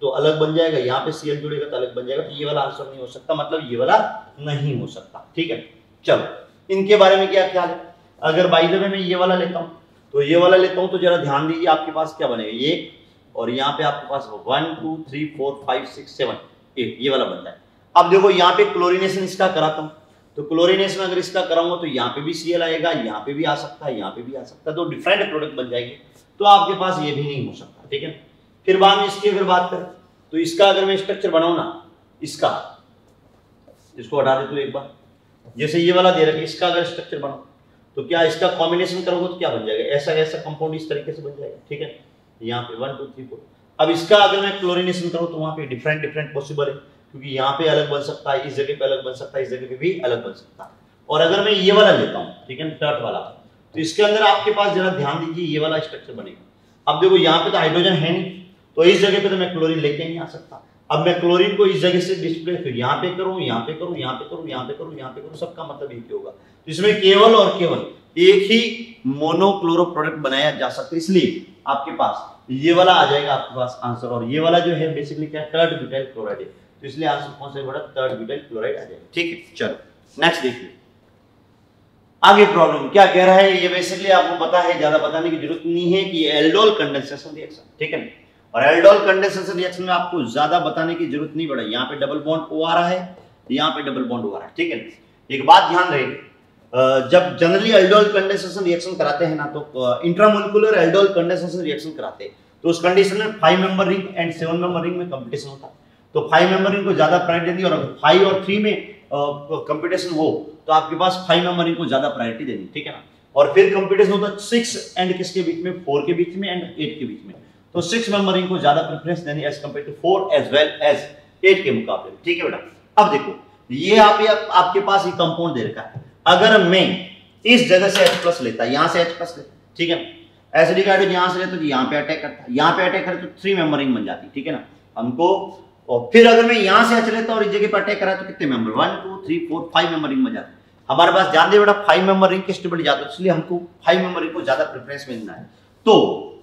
तो अलग बन जाएगा, यहाँ पे सी जुड़ेगा तो अलग बन जाएगा तो ये वाला आंसर नहीं हो सकता मतलब ये वाला नहीं हो सकता, ठीक है? चलो, इनके बारे में क्या ख्याल है? अगर बाई द मैं ये वाला लेता हूँ तो ये वाला लेता हूँ तो जरा ध्यान दीजिए आपके पास क्या बनेगा, ये और यहाँ पे आपके पास one two three four five six seven eight ये वाला बनता है। अब देखो, यहाँ पे क्लोरिनेशन इसका कराता हूँ। तो क्लोरिनेशन अगर इसका कराऊँगा तो यहाँ पे भी सीएल आएगा, यहाँ पे भी आ सकता है, यहाँ पे भी आ सकता है तो डिफरेंट प्रोडक्ट बन जाएँगे। तो आपके पास ये भी नहीं हो सकता, ठीक है? फिर बाद में इसकी अगर बात करें तो इसका अगर मैं स्ट्रक्चर बनाऊ ना, इसका, इसको हटा देते एक बार। जैसे ये वाला दे रखे, इसका अगर स्ट्रक्चर बनाओ तो क्या इसका कॉम्बिनेशन करोगे तो क्या बन जाएगा? ऐसा ऐसा कंपाउंड इस तरीके से बन जाएगा, ठीक है? यहाँ पे वन टू थ्री फोर अब इसका अगर मैं क्लोरिनेशन करूँ तो वहाँ पे डिफरेंट डिफरेंट पॉसिबल है। क्योंकि यहाँ पे अलग बन सकता है, इस जगह पे अलग बन सकता है, इस जगह पे भी अलग बन सकता है। और अगर मैं ये वाला लेता हूँ, ठीक है टर्ट वाला तो इसके अंदर आपके पास जरा ध्यान दीजिए, ये वाला स्ट्रक्चर बनेगा। अब देखो, यहाँ पे तो हाइड्रोजन है नहीं तो इस जगह पे तो मैं क्लोरीन लेके नहीं आ सकता। अब मैं क्लोरीन को इस जगह से डिस्प्ले फिर यहाँ पे करूँ, यहाँ पे करूँ, यहाँ पे करूँ, यहाँ पे करूँ, यहाँ पे करूँ, सबका मतलब एक ही होगा। तो इसमें केवल और केवल एक ही मोनोक्लोरो प्रोडक्ट बनाया जा सकता है, इसलिए आपके पास ये वाला आ जाएगा आपके पास आंसर और ये वाला जो है बेसिकली क्या थर्ड ब्यूटाइल क्लोराइड है। तो इसलिए आंसर कौन सा बड़ा थर्ड ब्यूटाइल क्लोराइड आ जाएगा। ठीक है, चलो नेक्स्ट देखिए। आगे प्रॉब्लम क्या कह रहा है? ये बेसिकली आपको पता है, ज़्यादा बताने की ज़रूरत नहीं है कि एल्डोल कंडेंसेशन रिएक्शन ठीक है और एल्डोल कंडेंसेशन रिएक्शन में आपको ज़्यादा बताने की ज़रूरत नहीं पड़ा। यहाँ पे डबल बॉन्ड ओ आ रहा है, यहाँ पे डबल बॉन्ड ओ आ रहा है, ठीक है एक बात ध्यान रहे जब जनरली एल्डोल कंडेंसेशन रिएक्शन कराते हैं ना तो इंट्रामोलिकुलर एल्डोल कंडेंसेशन रिएक्शन कराते हैं। तो उस कंडीशन में five member ring and seven member ring में कंपटीशन होता है। तो फाइव रिंग को ज़्यादा प्रायोरिटी देनी और फाइव और थ्री में कंपटीशन हो तो आपके पास फाइव रिंग को ज़्यादा प्रायोरिटी देनी ठीक है ना? और फिर कंपटीशन होता है सिक्स एंड किसके बीच में? फोर के बीच में एंड एट के बीच में। तो सिक्स रिंग को ज़्यादा प्रेफरेंस देनी as compare to four as well as eight के मुकाबले ठीक है बेटा? अब देखो ये आप, आपके पास ये कंपाउंड दे रखा है। अगर मैं इस जगह से एच प्लस लेता यहाँ से H प्लस ठीक है? एसिडिक हाइड्रोजन यहाँ से ले तो यहाँ पे अटैक करता है। यहाँ पे अटैक करे तो थ्री मेंबर बन जाती ठीक है ना? हमको और फिर अगर मैं यहाँ से H लेता और इस जगह पे अटैक करा तो कितने member one two three four five member ring बन जाते हमारे पास जान दे बेटा फाइव मेंबर रिंग की स्टेबिलिटी जाता है इसलिए हमको फाइव मेंबर रिंग को ज़्यादा प्रेफरेंस मिलना है। तो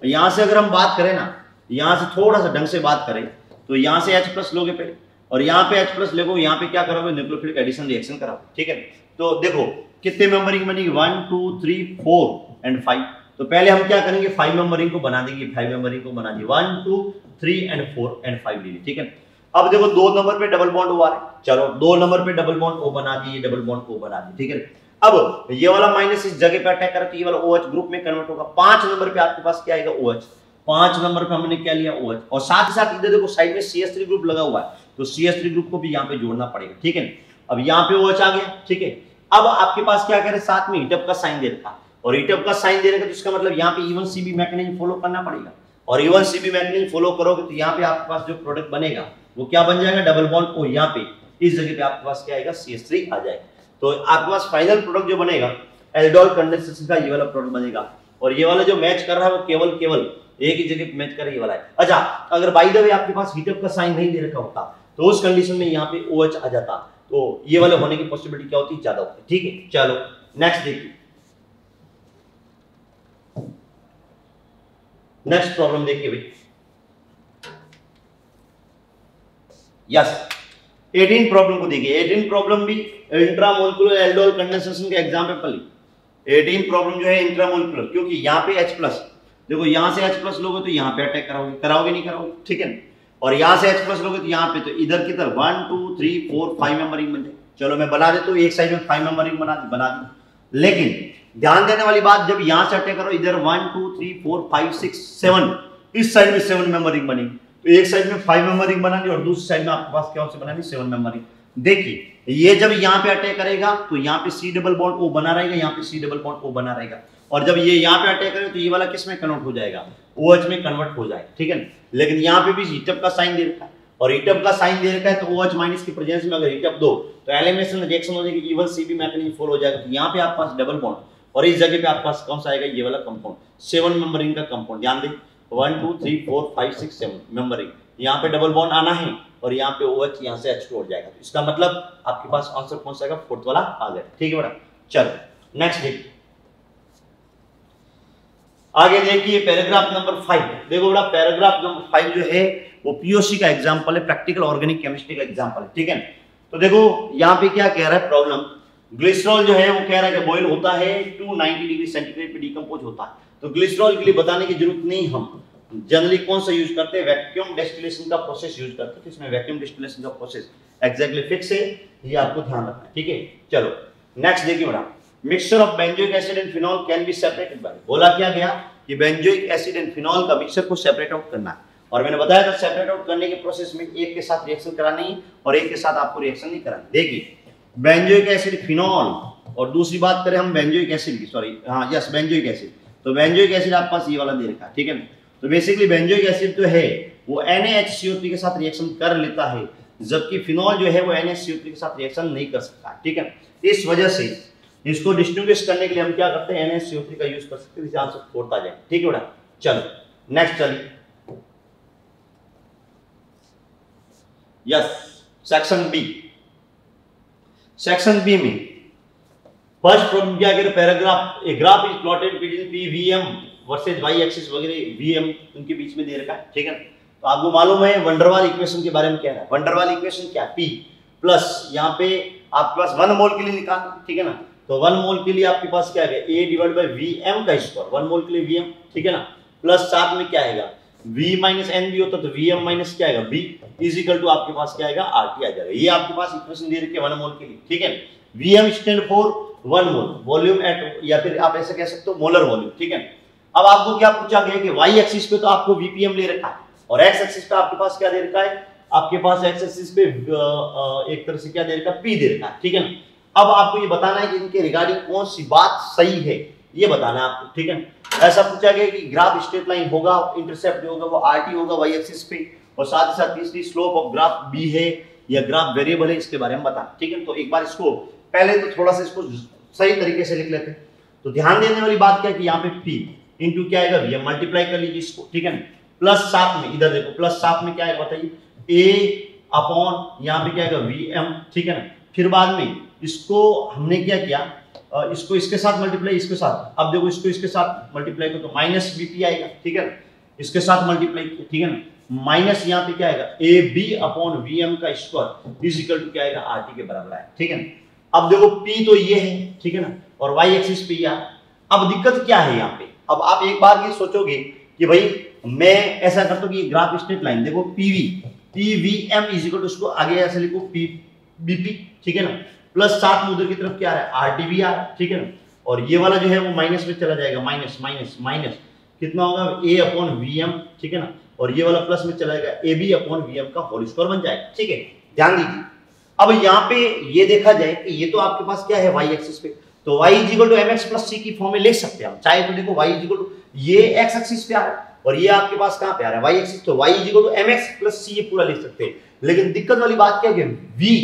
यहाँ से अगर हम बात करें ना, यहाँ से थोड़ा सा ढंग से बात करें तो यहाँ से H प्लस लोगे पहले। और यहाँ पे एच प्लस लगो, यहाँ पे क्या करोगे? न्यूक्लियोफिलिक एडिशन रिएक्शन कराओगे ठीक है? तो देखो, कितने मेंबरिंग बनेगी? One two three four and five तो पहले हम क्या करेंगे? फाइव मेंबरिंग को बना देंगे फाइव मेंबरिंग को बना देंगे। One two three and four and five लीजिए ठीक है? अब देखो दो नंबर पे डबल बॉन्ड ओ है। चलो, दो नंबर पे डबल बॉन्ड ओ बना दिए डबल बॉन्ड ओ बना दिए, ठीक है? अब ये वाला माइनस इस जगह पे अटैक करा तो ये वाला OH ग्रुप में कन्वर्ट होगा। पाँच नंबर पे आपके पास क्या आएगा? OH पाँच नंबर पे हमने क्या लिया? OH और साथ ही साथ इधर देखो साइड में CS3 ग्रुप लगा हुआ है तो CS3 ग्रुप को भी यहाँ पे जोड़ना पड़ेगा, ठीक है? अब यहाँ पे OH आ गया, ठीक है? अब आपके पास क्या करे? साथ में हीटअप का साइन दे रखा। और हीटअप का साइन दे रखा तो इसका मतलब यहाँ पे इवन सीबी मैकेनिज्म फॉलो करना पड़ेगा। और इवन सीबी मैकेनिज्म फॉलो करोगे तो यहाँ पे आपके पास जो प्रोडक्ट बनेगा वो क्या बन जाएगा? डबल बॉन्ड ओ, यहाँ पे। इस जगह पे आपके पास क्या आएगा? सी आ जाएगा। तो आपके पास फाइनल प्रोडक्ट जो बनेगा एल्डोल कंडेंसेशन का ये वाला प्रोडक्ट बनेगा। और ये वाला जो मैच कर रहा है वो केवल केवल एक ही जगह मैच कर ये वाला है। अच्छा अगर बाई द वे आपके पास हीटअप का साइन नहीं दे रखा होता तो उस कंडीशन में यहाँ पे ओ OH आ जाता। तो ये वाले होने की पॉसिबिलिटी क्या होती? है ज़्यादा होती। ठीक है, चलो नेक्स्ट देखिए। नेक्स्ट प्रॉब्लम देखिए भाई। यस 18 प्रॉब्लम को देखिए। 18 प्रॉब्लम भी इंट्रामोलिकुलर एल्डोल कंडेंसेशन के एग्ज़ाम पे पली 18 प्रॉब्लम जो है इंट्रामोलिकुलर क्योंकि यहाँ पे H प्लस देखो, यहाँ से H प्लस लोगे तो यहाँ पे अटैक कराओगे कराओगे नहीं कराओगे, ठीक है और यहाँ से H प्लस लोगे तो यहाँ पे तो इधर की तरफ़ one two three four five member ring बन जाए। चलो, मैं बना देता हूँ, एक साइड में फाइव मेंबर रिंग बना दी बना दी। लेकिन ध्यान देने वाली बात, जब यहाँ से अटैक करो, इधर one two three four five six seven इस साइड में सेवन मेंबर रिंग बनेगी। तो एक साइड में फाइव मेंबर रिंग बनानी और दूसरी साइड में आपके पास क्या से बनानी सेवन मेंबर देखिए, ये जब यहाँ पे अटैक करेगा तो यहाँ पे सी डबल बॉन्ड ओ बना रहेगा, यहाँ पे सी डबल बॉन्ड ओ बना रहेगा। और जब ये यहाँ पे अटैक करेगा तो ये वाला किसमें कन्वर्ट हो जाएगा? ओ OH में कन्वर्ट हो जाएगा, ठीक है लेकिन यहाँ पे भी हीटअप का साइन दे रखा है। और हीटअप का साइन दे रखा है तो ओ OH माइनस की प्रेजेंस में अगर हीटअप दो तो एलिमिनेशन रिएक्शन हो जाएगी इवन सीबी मैकेनिज्म फॉलो हो जाएगा। तो यहाँ पे आपके पास डबल बॉन्ड और इस जगह पे आपके पास कौन सा आएगा? ये वाला कंपाउंड सेवन मेंबरिंग का कंपाउंड ध्यान दें one two three four five six seven membered यहाँ पे डबल बॉन्ड आना है और यहाँ पे ओ OH यहाँ से एच टू हो जाएगा। तो इसका मतलब आपके पास आंसर कौन सा फोर्थ वाला आ गया ठीक है बेटा चलो नेक्स्ट देखिए। आगे देखिए पैराग्राफ नंबर फाइव देखो बेटा पैराग्राफ नंबर फाइव जो है, वो पीओसी का एग्ज़ाम्पल है प्रैक्टिकल ऑर्गेनिक केमिस्ट्री का एग्ज़ाम्पल है। ठीक है? तो देखो, यहाँ पे क्या कह रहा है प्रॉब्लम ग्लिसरॉल जो है, वो कह रहा है कि बॉयल होता है 290 डिग्री सेंटीग्रेड पे डिकम्पोज होता है। तो ग्लिसरॉल के लिए बताने की ज़रूरत नहीं हम। जनरली कौन सा यूज़ करते हैं? वैक्यूम डिस्टिलेशन का प्रोसेस यूज़ करते हैं। तो इसमें वैक्यूम डिस्टिलेशन का प्रोसेस एग्जैक्टली फिक्स है। ये आपको ध्यान रखना है, ठीक है? चलो नेक्स्ट देखिए madam. Mixture of benzoic acid and phenol can be separated by बोला क्या गया? कि बेंजोइक एसिड एंड फिनॉल का मिक्सचर को सेपरेट आउट करना है। और मैंने बताया था सेपरेट आउट करने के प्रोसेस में एक के साथ रिएक्शन करानी है और एक के साथ आपको रिएक्शन नहीं करानी। देखिए बेंजोइक एसिड फिनॉल और दूसरी बात करें हम बेंजोइक एसिड की। सॉरी हाँ यस बेंजोइक एसिड तो बेंजोइक एसिड आपके पास ये वाला दे रखा है, ठीक है तो बेसिकली बेंजोइक एसिड जो है, वो NaHCO3 के साथ रिएक्शन कर लेता है, जबकि फिनॉल जो है, वो NaCO3 के साथ रिएक्शन नहीं कर सकता, ठीक है? इस वजह से इसको डिस्टिंग्विश करने के लिए हम क्या करते हैं? NaCO3 का यूज़ कर सकते हैं आंसर फोर्थ आ जाए, ठीक है बेटा? चलो नेक्स्ट चलिए। Yes section B section B में फ़र्स्ट प्रॉब्लम क्या करें paragraph a graph is plotted between P V M versus Y axis वगैरह वी एम उनके बीच में दे रखा है, ठीक है? तो आपको मालूम है वंडरवाल इक्वेशन के बारे में क्या है? वंडरवाल इक्वेशन क्या? पी प्लस यहाँ पे आपके पास वन मोल के लिए निकालना ठीक है ना? तो वन मोल के लिए आपके पास क्या है? A divide by V M का स्क्वायर वन मोल के लिए वी एम ठीक है ना? प्लस साथ में क्या आएगा? V माइनस एन भी होता तो वी एम माइनस क्या आएगा? B इज़ इक्वल टू आपके पास क्या आएगा? आर टी आ जाएगा। ये आपके पास इक्वेशन दे रखी है वन मोल के लिए, ठीक है? V M stand for one mole volume at या फिर आप ऐसे कह सकते हो मोलर वॉल्यूम ठीक है? अब आपको क्या पूछा गया कि वाई एक्सिस पे तो आपको वीपीएम ले रखा है। और एक्स एक्सिस पे आपके पास क्या दे रखा है? आपके पास एक्स एक्सिस पे एक तरह से क्या दे रखा है? पी दे रखा है, ठीक है ना? अब आपको ये बताना है कि इनके रिगार्डिंग कौन सी बात सही है। ये बताना है आपको, ठीक है? ऐसा पूछा गया कि ग्राफ स्ट्रेट लाइन होगा इंटरसेप्ट जो होगा वो आर टी होगा वाई एक्सिस पे, और साथ ही साथ तीसरी स्लोप ऑफ़ ग्राफ बी है, या ग्राफ वेरिएबल है, इसके बारे में बता ठीक है? तो एक बार इसको, पहले तो थोड़ा सा इसको सही तरीके से लिख लेते हैं। तो ध्यान देने वाली बात क्या कि यहाँ पे पी इंटू क्या आएगा? भैया मल्टीप्लाई कर लीजिए इसको, ठीक है ना? प्लस सात में, इधर देखो प्लस सात में क्या आएगा बताइए? ए अपॉन यहाँ पे क्या आएगा? वी एम ठीक है ना? फिर बाद में इसको हमने क्या किया? इसको इसके साथ मल्टीप्लाई इसके साथ। अब देखो, इसको इसके साथ मल्टीप्लाई करो तो माइनस बीपी आएगा, ठीक है इसके साथ मल्टीप्लाई ठीक है ना? माइनस यहाँ पे क्या आएगा? A b upon V M का स्क्वायर इज़ इक्वल टू क्या आएगा? आर टी के बराबर है ठीक है अब देखो पी तो ये है, ठीक है ना? और वाई एक्सिस पे यार अब दिक्कत क्या है यहाँ पे? अब आप एक बार ये सोचोगे कि भाई, मैं ऐसा करता हूँ कि ग्राफ स्ट्रेट लाइन देखो PV PVM is equal to उसको आगे ऐसे लिखो पी बीपी ठीक है ना? प्लस सात में उधर की तरफ़ क्या है? आरटीवी आ रहा है, ठीक है ना? और ये वाला जो है वो माइनस में चला जाएगा माइनस माइनस माइनस कितना होगा? ए अपॉन वी एम ठीक है ना? और ये वाला प्लस में चला जाएगा a b upon V M का होल स्क्वायर बन जाएगा, ठीक है? ध्यान दीजिए। अब यहाँ पे ये देखा जाए कि ये तो आपके पास क्या है? वाई एक्सिस पे। तो y is equal to M X plus C की फॉर्म में लिख सकते हैं चाहे तो देखो y इज़ इक्वल टू ये x एक्सिस पे आ रहा है और ये आपके पास कहाँ पे आ रहा है? y एक्सिस तो y is equal to M X plus C ये पूरा लिख सकते हैं। लेकिन दिक्कत वाली बात क्या है v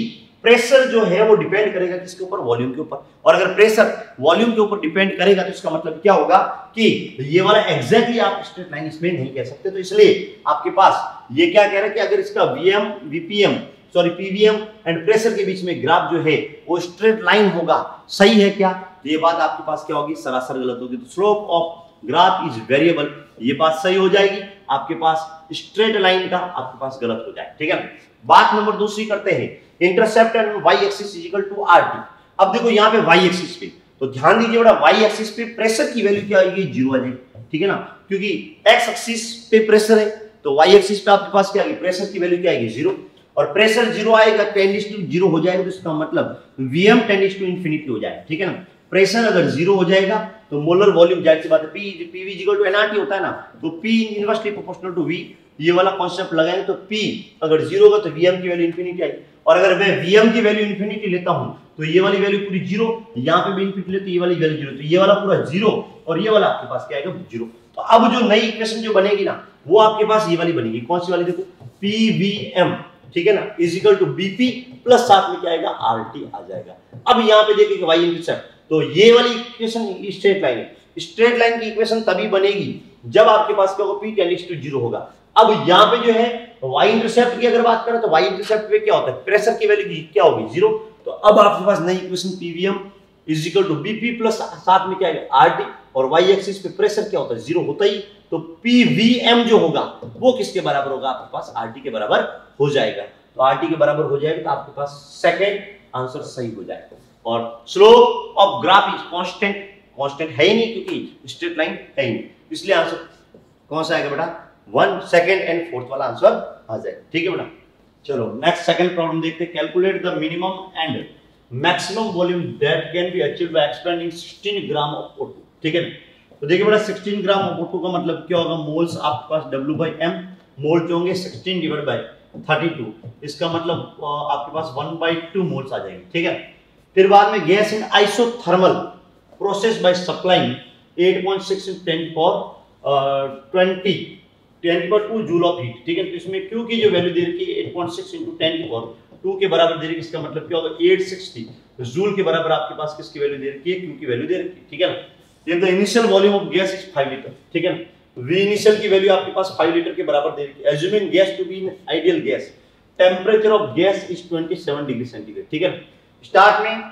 प्रेशर जो है वो डिपेंड करेगा किसके ऊपर? वॉल्यूम के ऊपर। और अगर प्रेशर वॉल्यूम के ऊपर डिपेंड करेगा तो इसका मतलब क्या होगा कि ये वाला एग्जैक्टली आप स्ट्रेट लाइन इसमें नहीं कह सकते। तो इसलिए आपके पास ये क्या कह रहा है कि अगर इसका VM VPM sorry PVM and pressure के बीच में ग्राफ जो है, वो स्ट्रेट लाइन होगा। सही है क्या? तो ये बात आपके पास क्या होगी? सरासर गलत होगी। तो slope of graph is variable ये बात सही हो जाएगी। आपके पास स्ट्रेट लाइन का आपके पास गलत हो जाए। ठीक है? बात नंबर दूसरी करते हैं। Intercept and Y axis is equal to R T अब देखो यहाँ पे वाई एक्सिस पे। तो ध्यान दीजिए बड़ा वाई एक्सिस पे प्रेशर की वैल्यू क्या आएगी ज़ीरो आ जाएगी ठीक है ना? क्योंकि एक्स एक्सिस पे प्रेशर है। तो वाई एक्सिस पे आपके पास क्या आएगी प्रेशर की वैल्यू क्या आएगी ज़ीरो और प्रेशर ज़ीरो आएगा टेन टू ज़ीरो हो जाएगा तो इसका मतलब वीएम टेन टू इन्फिनिटी हो जाएगा, ठीक है ना? प्रेशर अगर ज़ीरो हो जाएगा तो मोलर वॉल्यूम ज़ाहिर सी बात है P PV equal to NRT होता है ना तो P inversely proportional to V ये वाला कॉन्सेप्ट लगाएँगे तो पी अगर ज़ीरो होगा तो वीएम की वैल्यू इन्फिनिटी आएगी। और अगर मैं वीएम की वैल्यू इन्फिनिटी लेता हूँ तो ये वाली वैल्यू पूरी ज़ीरो, यहाँ पे भी इन्फिनिटी लेते ये वाली वैल्यू ज़ीरो तो ये वाला पूरा ज़ीरो, और ये वाला आपके पास क्या आएगा, ज़ीरो। तो अब जो नई इक्वेशन जो बनेगी ना, वो आपके पास ये वाली बनेगी, कौन सी वाली देखो? पीवीएम ठीक है ना? इजिकल टू बीपी प्लस साथ में क्या आएगा? आर टी आ जाएगा। अब यहाँ पे देखिए वाई इंटरसेप्ट तो ये वाली इक्वेशन स्ट्रेट लाइन है। स्ट्रेट लाइन की इक्वेशन तभी बनेगी जब आपके पास क्या होगा? पी टेंडिंग्स टू ज़ीरो होगा। अब यहाँ पे जो है वाई इंटरसेप्ट की अगर बात करें तो वाई इंटरसेप्ट पे क्या होता है? प्रेशर की वैल्यू क्या होगी? ज़ीरो तो अब आपके पास नई equation PVM is equal to BP plus साथ में क्या है आरटी और वाई एक्सिस पे प्रेशर क्या होता है? ज़ीरो होता ही। तो पीवीएम जो होगा, वो किसके बराबर होगा? आपके पास आरटी के बराबर हो जाएगा। तो आरटी के बराबर हो जाएगा तो आपके पास सेकेंड आंसर सही हो जाएगा। और slope of graph is constant constant है ही नहीं, क्योंकि स्ट्रेट लाइन है ही नहीं। इसलिए आंसर कौन सा आएगा बेटा? वन सेकेंड एंड फोर्थ वाला आंसर आ जाएगा। ठीक है बेटा? चलो नेक्स्ट सेकंड प्रॉब्लम देखते हैं। Calculate the minimum and maximum volume that can be achieved by expending 16 gram of O2 ठीक है तो देखिए बेटा 16 ग्राम ऑफ़ O2 का मतलब क्या होगा? मोल्स आपके पास W by M मोल होंगे 16 डिवाइड बाय 32 इसका मतलब आपके पास 1 by 2 मोल्स आ जाएँगे, ठीक है? फिर बाद में gas in isothermal process by supplying 8.6 in 10 for 20 ten पर टू जूल ऑफ़ हीट ठीक है? तो इसमें क्यू की जो वैल्यू दे रखी है eight point six into ten की टू के बराबर दे रखी इसका मतलब क्या होगा? एट सिक्सटी जूल के बराबर आपके पास किसकी वैल्यू दे रखी है? क्यू की वैल्यू दे रखी है, ठीक है ना? The initial volume of gas is five litre ठीक है ना? वी इनिशियल की वैल्यू आपके पास फाइव लीटर के बराबर दे रखी है assuming gas to be in ideal gas temperature of gas is 27 degree centigrade ठीक है? स्टार्ट में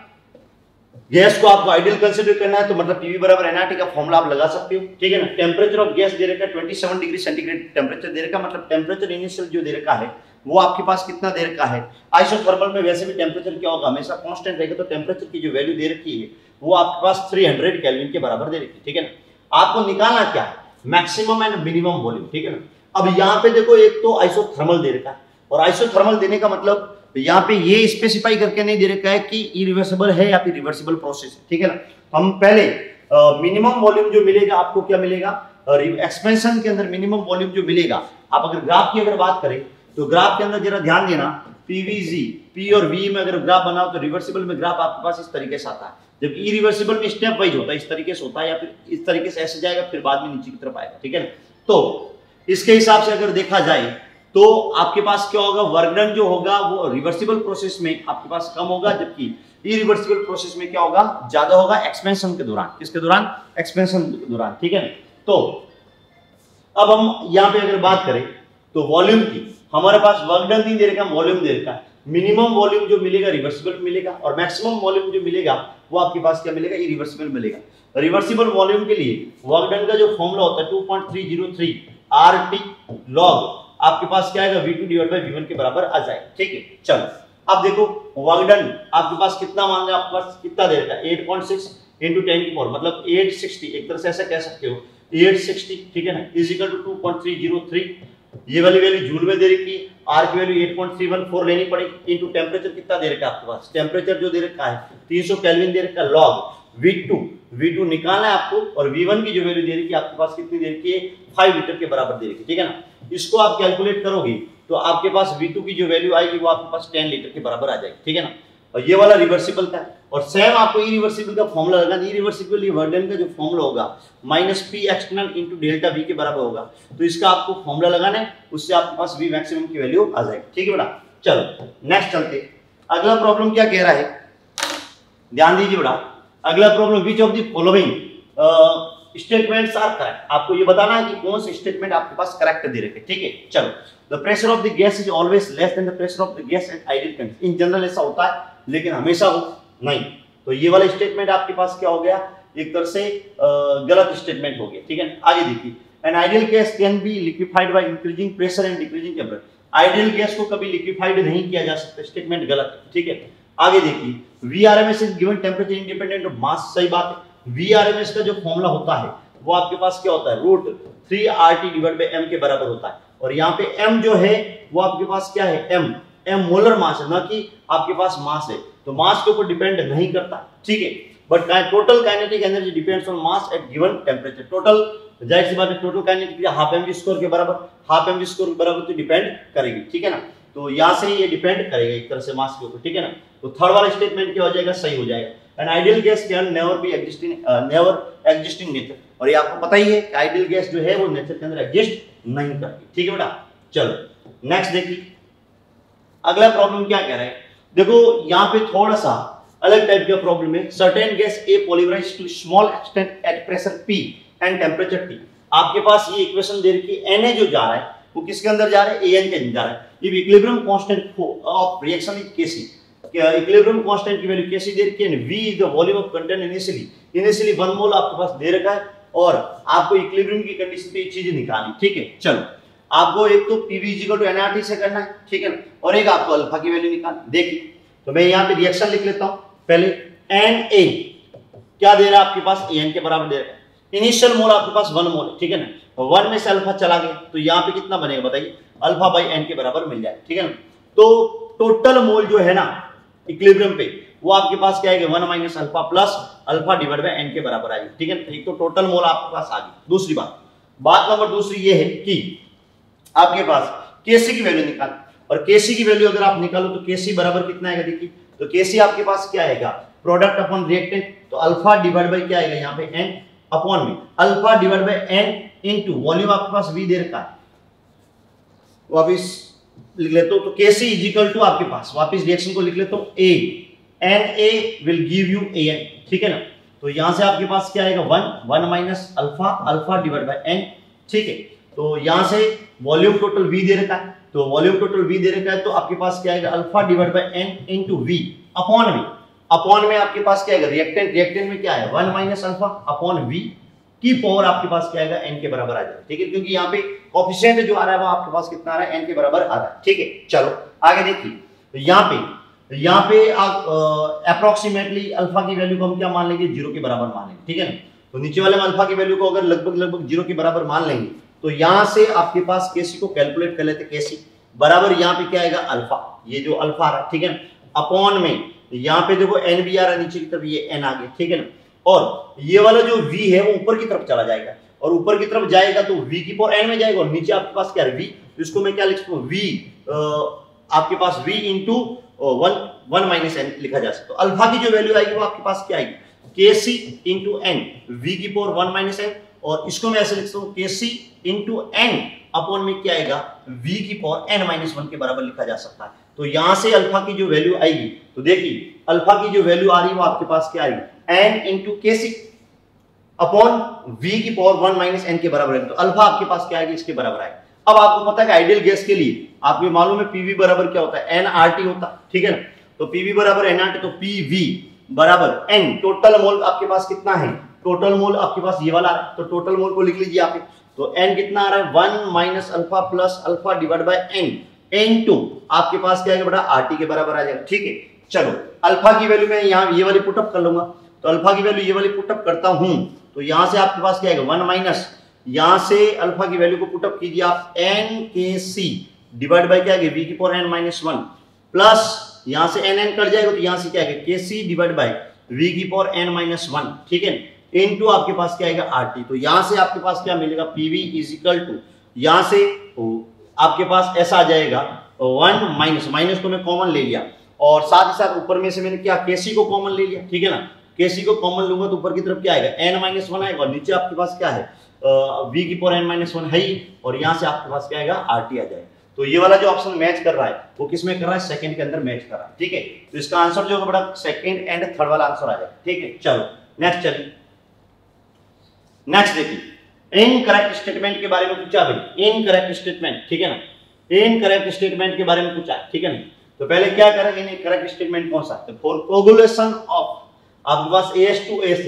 गैस को आपको आइडियल कंसीडर करना है तो मतलब पीवी बराबर एनआरटी का फॉर्मूला आप लगा सकते हो, ठीक है ना? टेम्परेचर ऑफ़ गैस दे रखा है 27 डिग्री सेंटीग्रेड टेम्परेचर दे रखा मतलब टेम्परेचर इनिशियल जो दे रखा है, वो आपके पास कितना दे रखा है? आइसोथर्मल में वैसे भी टेम्परेचर क्या होगा? हमेशा कांस्टेंट रहेगा तो टेम्परेचर की जो वैल्यू दे रखी है, वो आपके पास 300 केल्विन के बराबर दे रखी है, ठीक है ना? आपको निकालना क्या है? मैक्सिमम एंड मिनिमम वॉल्यूम ठीक है ना? अब यहाँ पे देखो, एक तो आइसोथर्मल दे रखा है। और आइसोथर्मल देने का मतलब तो यहाँ पे ये स्पेसिफाई करके नहीं दे रखा है कि इरिवर्सिबल है या फिर रिवर्सिबल प्रोसेस है, ठीक है ना? हम पहले मिनिमम वॉल्यूम जो मिलेगा, आपको क्या मिलेगा? एक्सपेंशन के अंदर मिनिमम वॉल्यूम जो मिलेगा, आप अगर ग्राफ की अगर बात करें तो ग्राफ के अंदर जरा ध्यान देना पीवीजी पी और वी में अगर ग्राफ बनाओ तो रिवर्सिबल में ग्राफ आपके पास इस तरीके से आता है। जबकि इरिवर्सिबल में स्टेप वाइज होता है, इस तरीके से होता है या फिर इस तरीके से ऐसे जाएगा, फिर बाद में नीचे की तरफ़ आएगा, ठीक है? ना तो इसके हिसाब से अगर देखा जाए तो आपके पास क्या होगा? वर्कडन जो होगा, वो रिवर्सिबल प्रोसेस में आपके पास कम होगा, जबकि इरिवर्सिबल प्रोसेस में क्या होगा? ज़्यादा होगा एक्सपेंशन के दौरान। किसके दौरान? एक्सपेंशन के दौरान, ठीक है? ना तो अब हम यहाँ पे अगर बात करें तो वॉल्यूम की, हमारे पास वर्कडन नहीं दे रखा वॉल्यूम दे रखा मिनिमम वॉल्यूम जो मिलेगा रिवर्सिबल मिलेगा और मैक्सिमम वॉल्यूम जो मिलेगा वो आपके पास क्या मिलेगा? इरिवर्सिबल मिलेगा। रिवर्सिबल वॉल्यूम के लिए वर्कडन का जो फॉर्मूला होता है 2.303 आरटी लॉग आपके पास क्या आएगा? V2 डिवाइड बाई V1 के बराबर आ जाएगा। ठीक है? चलो। अब देखो वर्कडन आपके पास कितना मान लिया आपके पास कितना दे रखा है? 8.6 इंटू टेन की पावर मतलब 860 एक तरह से ऐसा कह सकते हो। 860 ठीक है ना? इज़ इक्वल टू 2.303 ये वाली वैल्यू जूल में दे रखी आर की वैल्यू 8.314 लेनी पड़ेगी इनटू टेम्परेचर कितना दे रखा है आपके पास? टेम्परेचर जो दे रखा है 300 केल्विन दे रखा लॉग V2 V2 निकालना है आपको, और V1 की जो वैल्यू दे रखी है आपके पास कितनी दे रखी है? 5 लीटर के बराबर दे रखी है, ठीक है ना? इसको आप कैलकुलेट करोगे तो आपके पास V2 की जो वैल्यू आएगी वो आपके पास टेन लीटर के बराबर आ जाएगी, ठीक है ना? और ये वाला रिवर्सिबल का है। और सेम आपको इरिवर्सिबल का फॉर्मूला लगाना इरिवर्सिबल वर्डन का जो फॉर्मूला होगा minus P external into delta V के बराबर होगा। तो इसका आपको फॉर्मूला लगाना है, उससे आपके पास वी मैक्सिमम की वैल्यू आ जाएगी। ठीक है बेटा? चलो नेक्स्ट चलते अगला प्रॉब्लम क्या कह रहा है? ध्यान दीजिए बेटा। अगला problem which of the following statements are correct आपको ये बताना है कि कौन से स्टेटमेंट आपके पास करेक्ट दे रखे ठीक है? चलो the pressure of the gas is always less than the pressure of the gas at ideal condition in general ऐसा होता है, लेकिन हमेशा हो। नहीं। तो ये वाला स्टेटमेंट आपके पास क्या हो गया? एक तरह से गलत स्टेटमेंट हो गया, ठीक है? आगे देखिए। An ideal gas can be liquefied by increasing pressure and decreasing temperature ideal gas को कभी लिक्विफाइड नहीं किया जा सकता स्टेटमेंट गलत, ठीक है? आगे देखिए। VRMS is given temperature independent of mass सही बात है। वीआरएमएस का जो फॉर्मूला होता है, वो आपके पास क्या होता है? Root three R T divide by M के बराबर होता है। और यहाँ पे एम जो है, वो आपके पास क्या है? एम एम मोलर मास है, ना कि आपके पास मास है। तो मास के ऊपर डिपेंड नहीं करता, ठीक है? But total kinetic energy depends on mass at given temperature total ज़ाहिर सी बात है total kinetic half M square के बराबर हाफ़ एम स्कोर के बराबर तो डिपेंड करेगी, ठीक है ना? तो यहाँ से ये डिपेंड करेगा एक तरह से मास के ऊपर, ठीक है ना? तो थर्ड वाला स्टेटमेंट क्या हो जाएगा? सही हो जाएगा। An ideal gas can never be existing never existing nature और ये आपको पता ही है कि आइडियल गैस जो है वो नेचर के अंदर एग्जिस्ट नहीं करती, ठीक है बेटा? चलो नेक्स्ट देखिए। अगला प्रॉब्लम क्या कह रहा है? देखो, यहाँ पे थोड़ा सा अलग टाइप का प्रॉब्लम है। Certain gas a polymerize to small extent at pressure P and temperature T आपके पास ये इक्वेशन दे रखी है एन जो जा रहा है, वो किसके अंदर जा रहा है? ए एन के अंदर जा रहा है। if equilibrium constant of reaction is Kc equilibrium constant की वैल्यू कैसी दे रखी है? V is the volume of content initially initially 1 mole आपके पास दे रखा है और आपको इक्विलिब्रियम की कंडीशन पे ये चीज़ निकालनी। ठीक है, चलो। आपको एक तो pv इक्वल टू nRT से करना है, ठीक है और एक आपको अल्फ़ा की वैल्यू निकालनी देखिए तो मैं यहाँ पे रिएक्शन लिख लेता हूँ। पहले Na क्या दे रहा है आपके पास? An के बराबर दे रहा है। इनिशियल मोल आपके पास 1 मोल ठीक है ना? वन में से अल्फ़ा चला गया तो यहाँ पे कितना बनेगा बताइए? अल्फ़ा बाई एन के बराबर मिल जाए, ठीक है ना? तो टोटल मोल जो है ना इक्विलिब्रियम पे, वो आपके पास क्या है one minus alpha plus alpha divide by N के बराबर आएगी, ठीक है ना? एक तो टोटल मोल आपके पास आ गई दूसरी बात। बात नंबर दूसरी ये है कि आपके पास केसी की वैल्यू निकाल। और केसी की वैल्यू अगर आप निकालो तो केसी बराबर कितना आएगा देखिए। तो केसी आपके पास क्या आएगा? प्रोडक्ट अपॉन रिएक्टेंट तो अल्फ़ा डिवाइड बाई क्या आएगा यहाँ पे? एन अपॉन में alpha divide by N into volume आपके पास वी दे रखा है। वापिस लिख लेता हूँ तो केसी इज़ इक्वल टू आपके पास। वापिस रिएक्शन को लिख लेता हूँ A N A will give you A N ठीक है ना? तो यहाँ से आपके पास क्या आएगा? One one minus alpha alpha divide by N ठीक है? तो यहाँ से वॉल्यूम टोटल वी दे रखा है। तो वॉल्यूम टोटल वी दे रखा है तो आपके पास क्या आएगा? Alpha divide by N into V upon V upon में आपके पास क्या आएगा? रिएक्टेंट रिएक्टेंट में क्या है one minus alpha upon V की पावर आपके पास क्या आएगा? एन के बराबर आ जाएगा। ठीक है? क्योंकि यहाँ पे कॉफिशियंट जो आ रहा है वो आपके पास कितना आ रहा है? एन के बराबर आ रहा है। ठीक है? चलो, आगे देखिए। तो यहाँ पे यहाँ पे आप अप्रोक्सीमेटली अल्फ़ा की वैल्यू को हम क्या मान लेंगे? ज़ीरो के बराबर मान लेंगे। ठीक है ना? तो नीचे वाले में अल्फ़ा की वैल्यू को अगर लगभग लगभग ज़ीरो के बराबर मान लेंगे तो यहाँ से आपके पास केसी को कैलकुलेट कर लेते केसी बराबर यहाँ पे क्या आएगा? अल्फ़ा। ये जो अल्फ़ा रहा, ठीक है अपॉन में यहाँ पे देखो एन भी आ रहा है, नीचे की तरफ़ ये एन आ गया ठीक है ना? और ये वाला जो वी है, वो ऊपर की तरफ़ चला जाएगा। और ऊपर की तरफ़ जाएगा तो वी की पावर एन में जाएगा, और नीचे आपके पास क्या है? V तो इसको मैं क्या लिख सकता हूँ? वी आपके पास v into one one minus N लिखा जा सकता है। अल्फ़ा की जो वैल्यू आएगी, वो आपके पास क्या आएगी? K C into N V की पावर वन माइनस एन और इसको मैं ऐसे लिख सकता हूँ के सी इंटू एन अपॉन में क्या आएगा? V की पावर n माइनस वन के बराबर लिखा जा सकता है। तो यहाँ से अल्फ़ा की जो वैल्यू आएगी तो देखिए अल्फ़ा की जो वैल्यू आ रही है वो आपके पास क्या आएगी? N into K C upon V की पावर वन माइनस एन के बराबर है। तो अल्फ़ा आपके पास क्या आएगी? इसके बराबर आएगा। अब आपको पता है आइडियल गैस के लिए आपको मालूम है पीवी बराबर क्या होता है? एन आर टी होता, ठीक है ना? तो पीवी बराबर एन आर टी तो पीवी बराबर एन टोटल मोल आपके पास कितना है? टोटल मोल आपके पास ये वाला है तो टोटल मोल को लिख लीजिए आप तो एन कितना आ रहा है? One minus alpha plus alpha divide by N N two आपके पास क्या बेटा? आर टी के बराबर आ जाएगा। ठीक है, चलो। अल्फ़ा की वैल्यू मैं यहाँ ये वाली पुटअप कर लूँगा। तो अल्फ़ा की वैल्यू ये वाली पुटअप करता हूँ। तो यहाँ से आपके पास क्या वन माइनस। यहाँ से अल्फ़ा की वैल्यू को पुटअप कीजिए आप। N K C divide by क्या वी की power N minus one plus यहाँ से एन एन कट जाएगा तो यहाँ से क्या K C divide by V की पावर एन माइनस वन ठीक है? इन आपके पास क्या आएगा? आर टी तो यहाँ से आपके पास क्या मिलेगा? पीवी इज़ इक्वल टू यहाँ से आपके पास ऐसा आ जाएगा। वन माइनस माइनस को मैं कॉमन ले लिया। और साथ ही साथ ऊपर में से मैंने क्या केसी को कॉमन ले लिया। ठीक है ना? केसी को कॉमन लूँगा तो ऊपर की तरफ़ क्या आएगा? एन माइनस वन आएगा। और नीचे आपके पास क्या है? वी की पावर एन माइनस वन है ही। और यहाँ से आपके पास क्या आएगा? आर टी आ जाएगा। तो ये वाला जो ऑप्शन मैच कर रहा है, वो किसमें कर रहा है? सेकंड के अंदर मैच कर रहा है। ठीक है? तो इसका आंसर जो बड़ा सेकंड एंड थर्ड वाला आंसर आ जाएगा ठीक है? चलो नेक्स्ट चलिए। नेक्स्ट देखिए। इनकरेक्ट स्टेटमेंट के बारे में पूछा भाई। इनकरेक्ट स्टेटमेंट ठीक है ना? इनकरेक्ट स्टेटमेंट के बारे में पूछा, ठीक है ना? तो पहले क्या करेंगे इनकरेक्ट स्टेटमेंट कौन सा? फॉर कोगुलेशन ऑफ़ आपके पास एस टू एस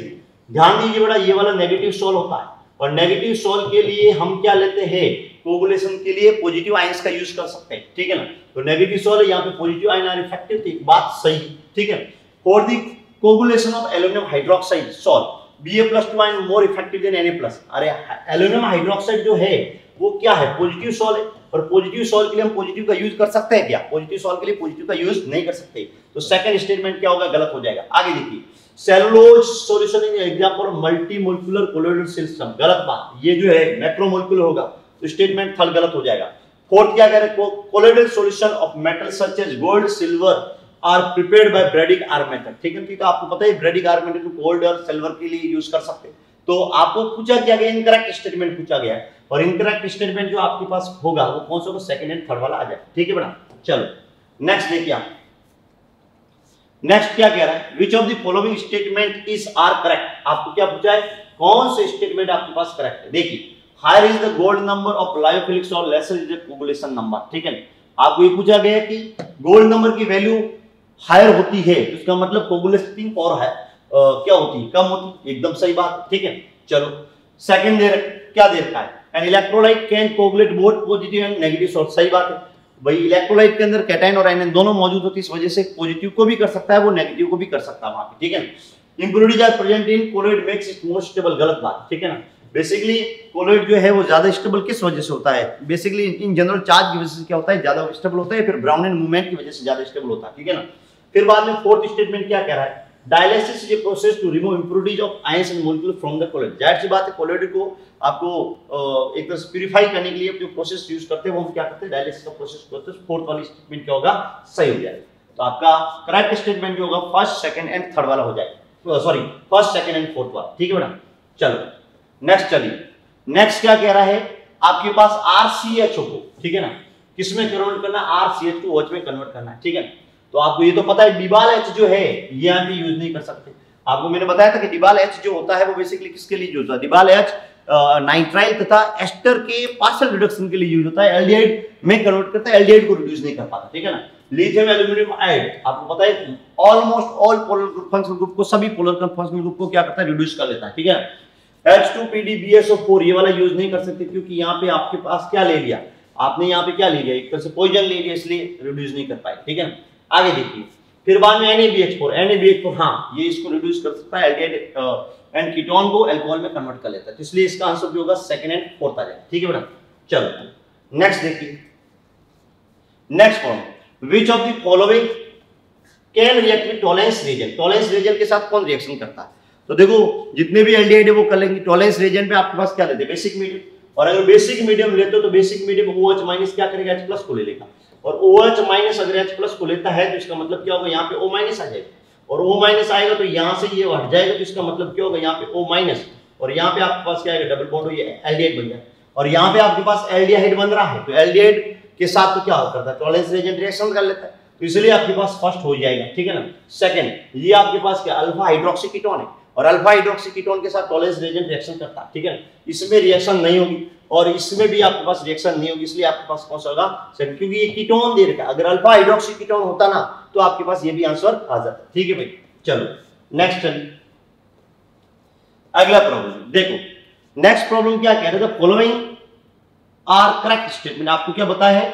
ध्यान दीजिए बड़ा ये वाला नेगेटिव सोल होता है। और नेगेटिव सोल के लिए हम क्या लेते हैं? कोगुलेशन के लिए पॉजिटिव आयंस का यूज़ कर सकते हैं, ठीक है ना? तो नेगेटिव सोल यहाँ पे पॉजिटिव आयन आर इफ़ेक्टिव थी बात सही, ठीक है? For the coagulation of aluminium hydroxide salt Ba plus two ion more effective than Na plus अरे एल्यूमिनियम हाइड्रोक्साइड जो है, वो क्या है? पॉजिटिव सॉल है। और पॉजिटिव सॉल के लिए हम पॉजिटिव का यूज़ कर सकते हैं क्या? पॉजिटिव सॉल के लिए पॉजिटिव का यूज़ नहीं कर सकते। तो सेकंड स्टेटमेंट क्या होगा? गलत हो जाएगा। आगे देखिए। Cellulose solution in example multi molecular colloidal गलत बात। ये जो है मैक्रोमोलिकुलर होगा। तो स्टेटमेंट थर्ड गलत हो जाएगा। फोर्थ क्या कह रहे हैं? Colloidal solution of metal such as gold silver are prepared by Bredig arc method ठीक है? तो आपको पता है ब्रेडिंग आर मेथड गोल्ड और सिल्वर के लिए यूज़ कर सकते तो आपको पूछा क्या गया इनकरेक्ट स्टेटमेंट पूछा गया और इनकरेक्ट स्टेटमेंट जो आपके पास होगा, वो कौन सा सेकंड एंड थर्ड वाला आ जाए ठीक है बड़ा चलो। नेक्स्ट देखिए आप। नेक्स्ट क्या कह रहा है? Which of the following statement is are correct आपको क्या पूछा है? कौन से स्टेटमेंट आपके पास करेक्ट है? देखिए higher is the gold number of lyophilics और lesser is the population number ठीक है आपको ये पूछा गया कि गोल्ड नंबर की वैल्यू हायर होती है तो इसका मतलब कोगुलेटिंग पावर है। आ, क्या होती है? कम होती है। एकदम सही बात ठीक है? चलो सेकंड देर क्या दे रखा है? An electrolyte can coagulate both positive and negative salt सही बात है। भाई इलेक्ट्रोलाइट के अंदर कैटाइन और आयन दोनों मौजूद होती है इस वजह से पॉजिटिव को भी कर सकता है वो नेगेटिव को भी कर सकता है ठीक है impurities are present in colloid makes it more stable गलत बात ठीक है ना? बेसिकली कोलोइड जो है वो ज़्यादा स्टेबल किस वजह से होता है? बेसिकली इन जनरल चार्ज की वजह से क्या होता है? ज़्यादा स्टेबल होता है फिर ब्राउन एंड मूवमेंट की वजह से ज़्यादा स्टेबल होता है ठीक है ना? फिर बाद में फोर्थ स्टेटमेंट क्या कह रहा है? Dialysis is a process to remove impurities of ions and molecule from the colloid ज़ाहिर सी बात है कोलोइड को आपको एक तरह से प्यूरिफाई करने के लिए जो प्रोसेस यूज़ करते हैं, वो हम क्या करते हैं? डायलिसिस का प्रोसेस करते हैं फोर्थ वाली स्टेटमेंट क्या होगा? सही हो जाएगा तो आपका करेक्ट स्टेटमेंट जो होगा फ़र्स्ट सेकंड एंड थर्ड वाला हो जाएगा। Sorry first second and fourth वाला। ठीक है बेटा चलो नेक्स्ट चलिए। नेक्स्ट क्या कह रहा है? आपके पास आरसीएचओ को, ठीक है ना? किसमें कन्वर्ट करना आरसीएच को ओएच में कन्वर्ट करना है, ठीक है तो आपको ये तो पता है, डिबाल एच जो है, ये यहाँ पे यूज़ नहीं कर सकते। आपको मैंने बताया था कि डिबाल एच जो होता है, वो बेसिकली किसके लिए यूज़ होता है? डिबाल एच नाइट्राइल तथा एस्टर के पार्शियल रिडक्शन के लिए यूज़ होता है। एल्डिहाइड में कन्वर्ट करता है एल्डिहाइड को रिड्यूस नहीं कर पाता, ठीक है ना? लिथियम एल्यूमिनियम आइड आपको पता है almost all polar group functional group को, सभी पोलर फंक्शनल ग्रुप को क्या करता है? रिड्यूस कर लेता है, ठीक है? H2PDBSO4 ये वाला यूज़ नहीं कर सकते, क्योंकि यहाँ पे आपके पास क्या ले लिया? आपने यहाँ पे क्या ले लिया? एक तरह से पॉइजन ले लिया, इसलिए रिड्यूस नहीं कर पाए, ठीक है? आगे देखिए। फिर बाद में NaBH4 NaBH4 हाँ। ये इसको रिड्यूस कर सकता है एल्डिहाइड एंड कीटोन को अल्कोहल में कन्वर्ट कर लेता है। तो इसलिए इसका आंसर जो होगा सेकंड एंड फोर्थ आ जाएगा ठीक है बेटा? चलो। नेक्स्ट देखिए। Next form which of the following can react with Tollens reagent Tollens reagent के साथ कौन रिएक्शन करता है? तो देखो, जितने भी एल्डिहाइड है वो कर लेंगे। टॉलेंस रीजन पे आपके पास क्या लेते हैं? बेसिक मीडियम और अगर बेसिक मीडियम लेते हो तो बेसिक मीडियम OH माइनस क्या करेगा? H प्लस को ले लेगा। और ओ OH माइनस अगर H प्लस को लेता है तो इसका मतलब क्या होगा? यहाँ पे O माइनस आ जाएगा। और O माइनस आएगा तो यहाँ से ये हट जाएगा तो इसका मतलब क्या होगा? यहाँ पे O माइनस और यहाँ पे आपके पास क्या आएगा? डबल बॉन्ड ये एल्डिहाइड बन जाए और यहाँ पे आपके पास एल्डिहाइड बन रहा है। तो एल्डिहाइड के साथ तो क्या करता है? टॉलेंस रेजेंट रिएक्शन कर लेता है। तो इसलिए आपके पास फ़र्स्ट हो जाएगा, ठीक है ना? सेकंड ये आपके पास क्या? अल्फ़ा हाइड्रोक्सी कीटोन है। और अल्फ़ा हाइड्रोक्सी कीटोन के साथ टॉलेंस रेजेंट रिएक्शन करता है, ठीक है इसमें रिएक्शन नहीं होगी। और इसमें भी आपके पास रिएक्शन नहीं होगी, इसलिए आपके पास कौन सा होगा? सेकंड क्योंकि ये कीटोन दे रखा अगर अल्फ़ा हाइड्रोक्सी कीटोन होता ना तो आपके पास ये भी आंसर आ जाता ठीक है भाई? चलो नेक्स्ट चलिए। अगला प्रॉब्लम देखो नेक्स्ट प्रॉब्लम क्या कह रहे थे? फॉलोइंग आर करेक्ट स्टेटमेंट आपको क्या बताया है?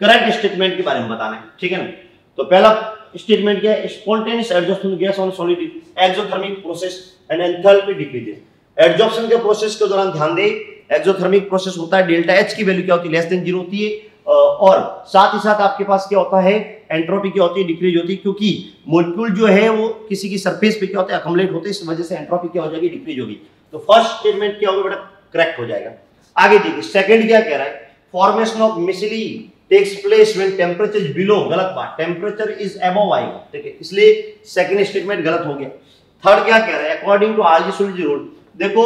करेक्ट स्टेटमेंट के बारे में बताना है, ठीक है ना? तो पहला स्टेटमेंट क्या है? Spontaneous adjustment gas on solid exothermic process and enthalpy decreases adsorption के प्रोसेस के दौरान ध्यान दें एक्सोथर्मिक प्रोसेस होता है, डेल्टा एच की वैल्यू क्या होती है? लेस देन ज़ीरो होती है। और साथ ही साथ आपके पास क्या होता है? एंट्रोपी क्या होती है? डिक्रीज होती है, क्योंकि मोलिक्यूल जो है वो किसी की सरफेस पे क्या होता है? अकमलेट होते हैं, इस वजह से एंट्रोपी क्या हो जाएगी? डिक्रीज होगी। तो फ़र्स्ट स्टेटमेंट क्या होगा बेटा? करेक्ट हो जाएगा। आगे देखिए सेकंड क्या कह रहा है? Formation of micelle takes place when temperature is below गलत बात। टेंपरेचर इज़ अबव आएगा ठीक है, इसलिए सेकंड स्टेटमेंट गलत हो गया। थर्ड क्या कह रहा है? According to Hardy Schulze rule देखो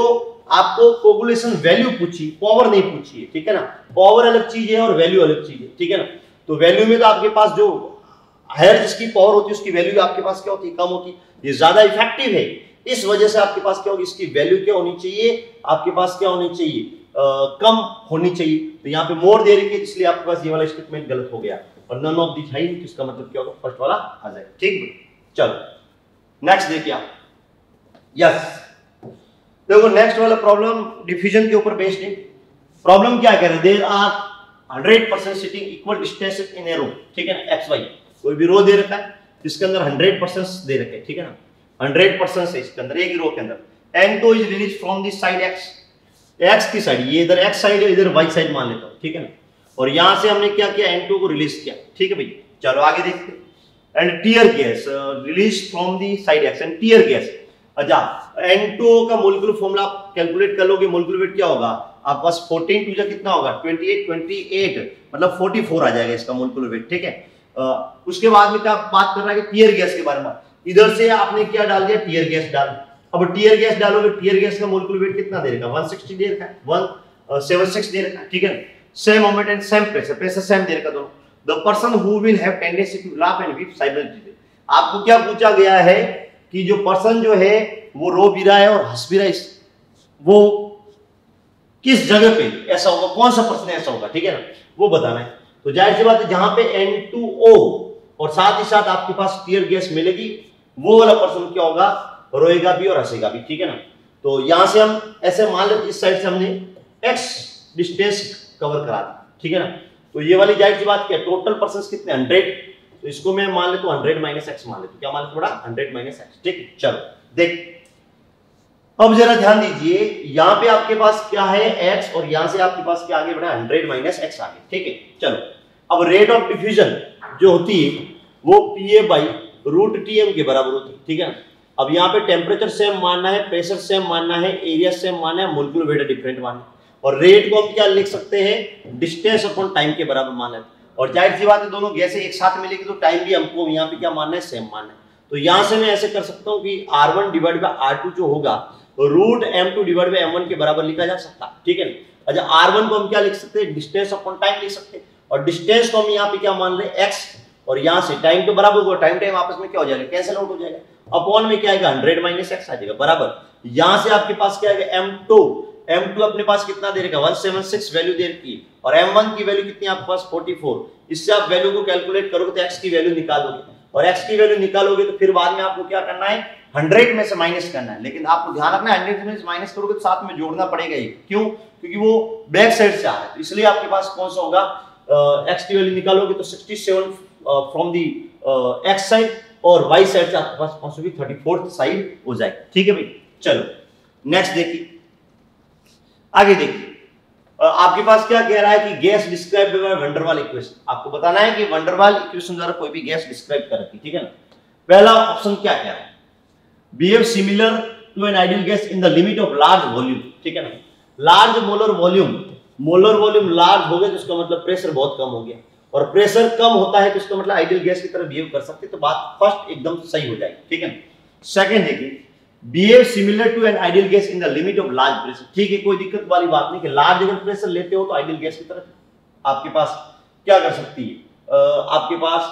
आपको कोगुलेशन वैल्यू पूछी पावर नहीं पूछी है ठीक है ना? पावर अलग चीज़ है और वैल्यू अलग चीज़ है ठीक है ना? तो वैल्यू में तो आपके पास जो हायर जिसकी पावर होती है उसकी वैल्यू आपके पास क्या होती है? कम होती है। ये ज़्यादा इफ़ेक्टिव है। इस वजह से आपके पास क्या होगी? इसकी वैल्यू क्या होनी चाहिए? आपके पास क्या होनी चाहिए? आ, कम होनी चाहिए। तो यहाँ पे मोर दे रही है इसलिए आपके पास ये वाला स्टेटमेंट गलत हो गया। और नन ऑफ़ दिस है तो इसका मतलब क्या होगा? फ़र्स्ट वाला आ जाएगा। ठीक? चलो। नेक्स्ट देखिए आप। यस देखो नेक्स्ट वाला प्रॉब्लम डिफ्यूजन के ऊपर बेस्ड है। प्रॉब्लम क्या कह रहे हैं? There are hundred percent sitting equal distance in a row ठीक है ना? एक्स वाई कोई भी रो दे रखा है, जिसके अंदर हंड्रेड परसेंट दे रखे ठीक है ना? हंड्रेड परसेंट है इसके अंदर, एक ही रो के अंदर। N two is release from this side X X की साइड ये इधर एक्स साइड है, इधर वाई साइड मान लेता हूँ, ठीक है ना? और यहाँ से हमने क्या किया? एन टू को रिलीज़ किया, ठीक है भाई? चलो आगे देखते and tear gas release from the side X and tear gas अच्छा N2O का मोलिकुलर फॉर्मूला आप कैलकुलेट कर लोगे मोलिकुलर वेट क्या होगा? आपके पास 14 टू जा कितना होगा? 28 28 मतलब 44 आ जाएगा इसका मोलिकुलर वेट ठीक है? आ, उसके बाद में क्या बात कर रहा है टीयर गैस के बारे में? इधर से आपने क्या डाल दिया? टीयर गैस डाल। अब टीयर गैस डालोगे टीयर गैस का मोलिकुलर वेट कितना दे रखा? 160 दे रखा है। 176 दे रखा है ठीक है? Same moment and same pressure pressure same दे रखा दोनों। The person who will have tendency to laugh and weep simultaneously आपको क्या पूछा गया है? कि जो पर्सन जो है, वो रो भी रहा है और हंस भी रहा है वो किस जगह पे? ऐसा होगा, कौन सा पर्सन ऐसा होगा, ठीक है ना? वो बताना है। तो ज़ाहिर सी बात है, जहाँ पे N2O और साथ ही साथ आपके पास टीयर गैस मिलेगी, वो वाला पर्सन क्या होगा? रोएगा भी और हंसेगा भी, ठीक है ना? तो यहाँ से हम, ऐसे मान लेते इस साइड से हमने एक्स डिस्टेंस कवर करा दी, ठीक है ना? तो ये वाली ज़ाहिर सी बात क्या टोटल पर्सन कितने? हंड्रेड तो इसको मैं मान लेता हूँ हंड्रेड माइनस एक्स मान लेता क्या मान लेता थोड़ा? हंड्रेड माइनस एक्स ठीक, चलो, देख। अब जरा ध्यान दीजिए, यहाँ पे आपके पास क्या है x और यहाँ से आपके पास क्या आगे बढ़ा हंड्रेड माइनस एक्स आगे। ठीक है, चलो। अब रेट ऑफ़ डिफ्यूजन जो होती है, वो P A by root T M के बराबर होती है। ठीक है? ना अब यहाँ पे टेम्परेचर सेम मानना है प्रेशर सेम मानना है एरिया सेम मानना है मोलिकुलर वेट डिफरेंट मानना है। और रेट को हम क्या लिख सकते हैं? डिस्टेंस अपॉन टाइम के बराबर मानना है। और ज़ाहिर सी बात है, दोनों गैसें एक साथ मिलेगी तो टाइम भी हमको यहाँ पे क्या मानना है सेम मानना है। तो यहाँ से मैं ऐसे कर सकता हूँ कि R1 डिवाइड बाय R2 जो होगा root M two divide by M one के बराबर लिखा जा सकता, ठीक है? अच्छा आर वन को हम क्या लिख सकते हैं? डिस्टेंस अपॉन टाइम लिख सकते हैं। और डिस्टेंस को हम यहाँ पे क्या मान हैं? एक्स और यहाँ से टाइम तो बराबर होगा टाइम टाइम आपस में क्या हो जाएगा? कैंसिल आउट हो जाएगा। अपॉन में क्या आएगा? हंड्रेड माइनस एक्स आ जाएगा, बराबर। यहाँ से आपके पास क्या आएगा? एम टू एम टू अपने पास कितना दे रखा वन सेवन सिक्स वैल्यू दे रखी है। और एम वन की वैल्यू कितनी आपके पास? फोर्टी फोर इससे आप वैल्यू को कैलकुलेट करोगे तो एक्स की वैल्यू निकालोगे। और एक्स की वैल्यू निकालोगे तो फिर बाद में आपको क्या करना है? हंड्रेड में से माइनस करना है। लेकिन आपको ध्यान रखना है हंड्रेड में से माइनस करोगे तो साथ में जोड़ना पड़ेगा ही। क्यों? क्योंकि वो बैक साइड से आ रहा है। तो इसलिए आपके पास कौन सा होगा? एक्स की वैल्यू निकालोगे तो 67 फ्रॉम दी एक्स साइड और वाई साइड से आपके पास कौन सा थर्टी फोर्थ साइड हो जाएगा। ठीक है भाई? चलो नेक्स्ट देखिए। आगे देखिए। आपके पास क्या कह रहा है कि गैस डिस्क्राइब वंडरवाल इक्वेशन आपको बताना है कि वंडरवाल इक्वेशन द्वारा कोई भी गैस डिस्क्राइब कर रखी, ठीक है ना? पहला ऑप्शन क्या कह रहा है? Behave similar to an ideal gas in the limit of large volume, ठीक है ना? Large molar volume molar volume large हो गया तो इसका मतलब प्रेशर बहुत कम हो गया। और प्रेशर कम होता है तो इसका मतलब आइडियल गैस की तरह बिहेव कर सकते तो बात फ़र्स्ट एकदम सही हो जाएगी, ठीक है सेकंड देखिए behave similar to an ideal gas in the limit of large pressure ठीक है, कोई दिक्कत वाली बात नहीं कि लार्ज अगर प्रेशर लेते हो तो आइडियल गैस की तरह आपके पास क्या कर सकती है? आपके पास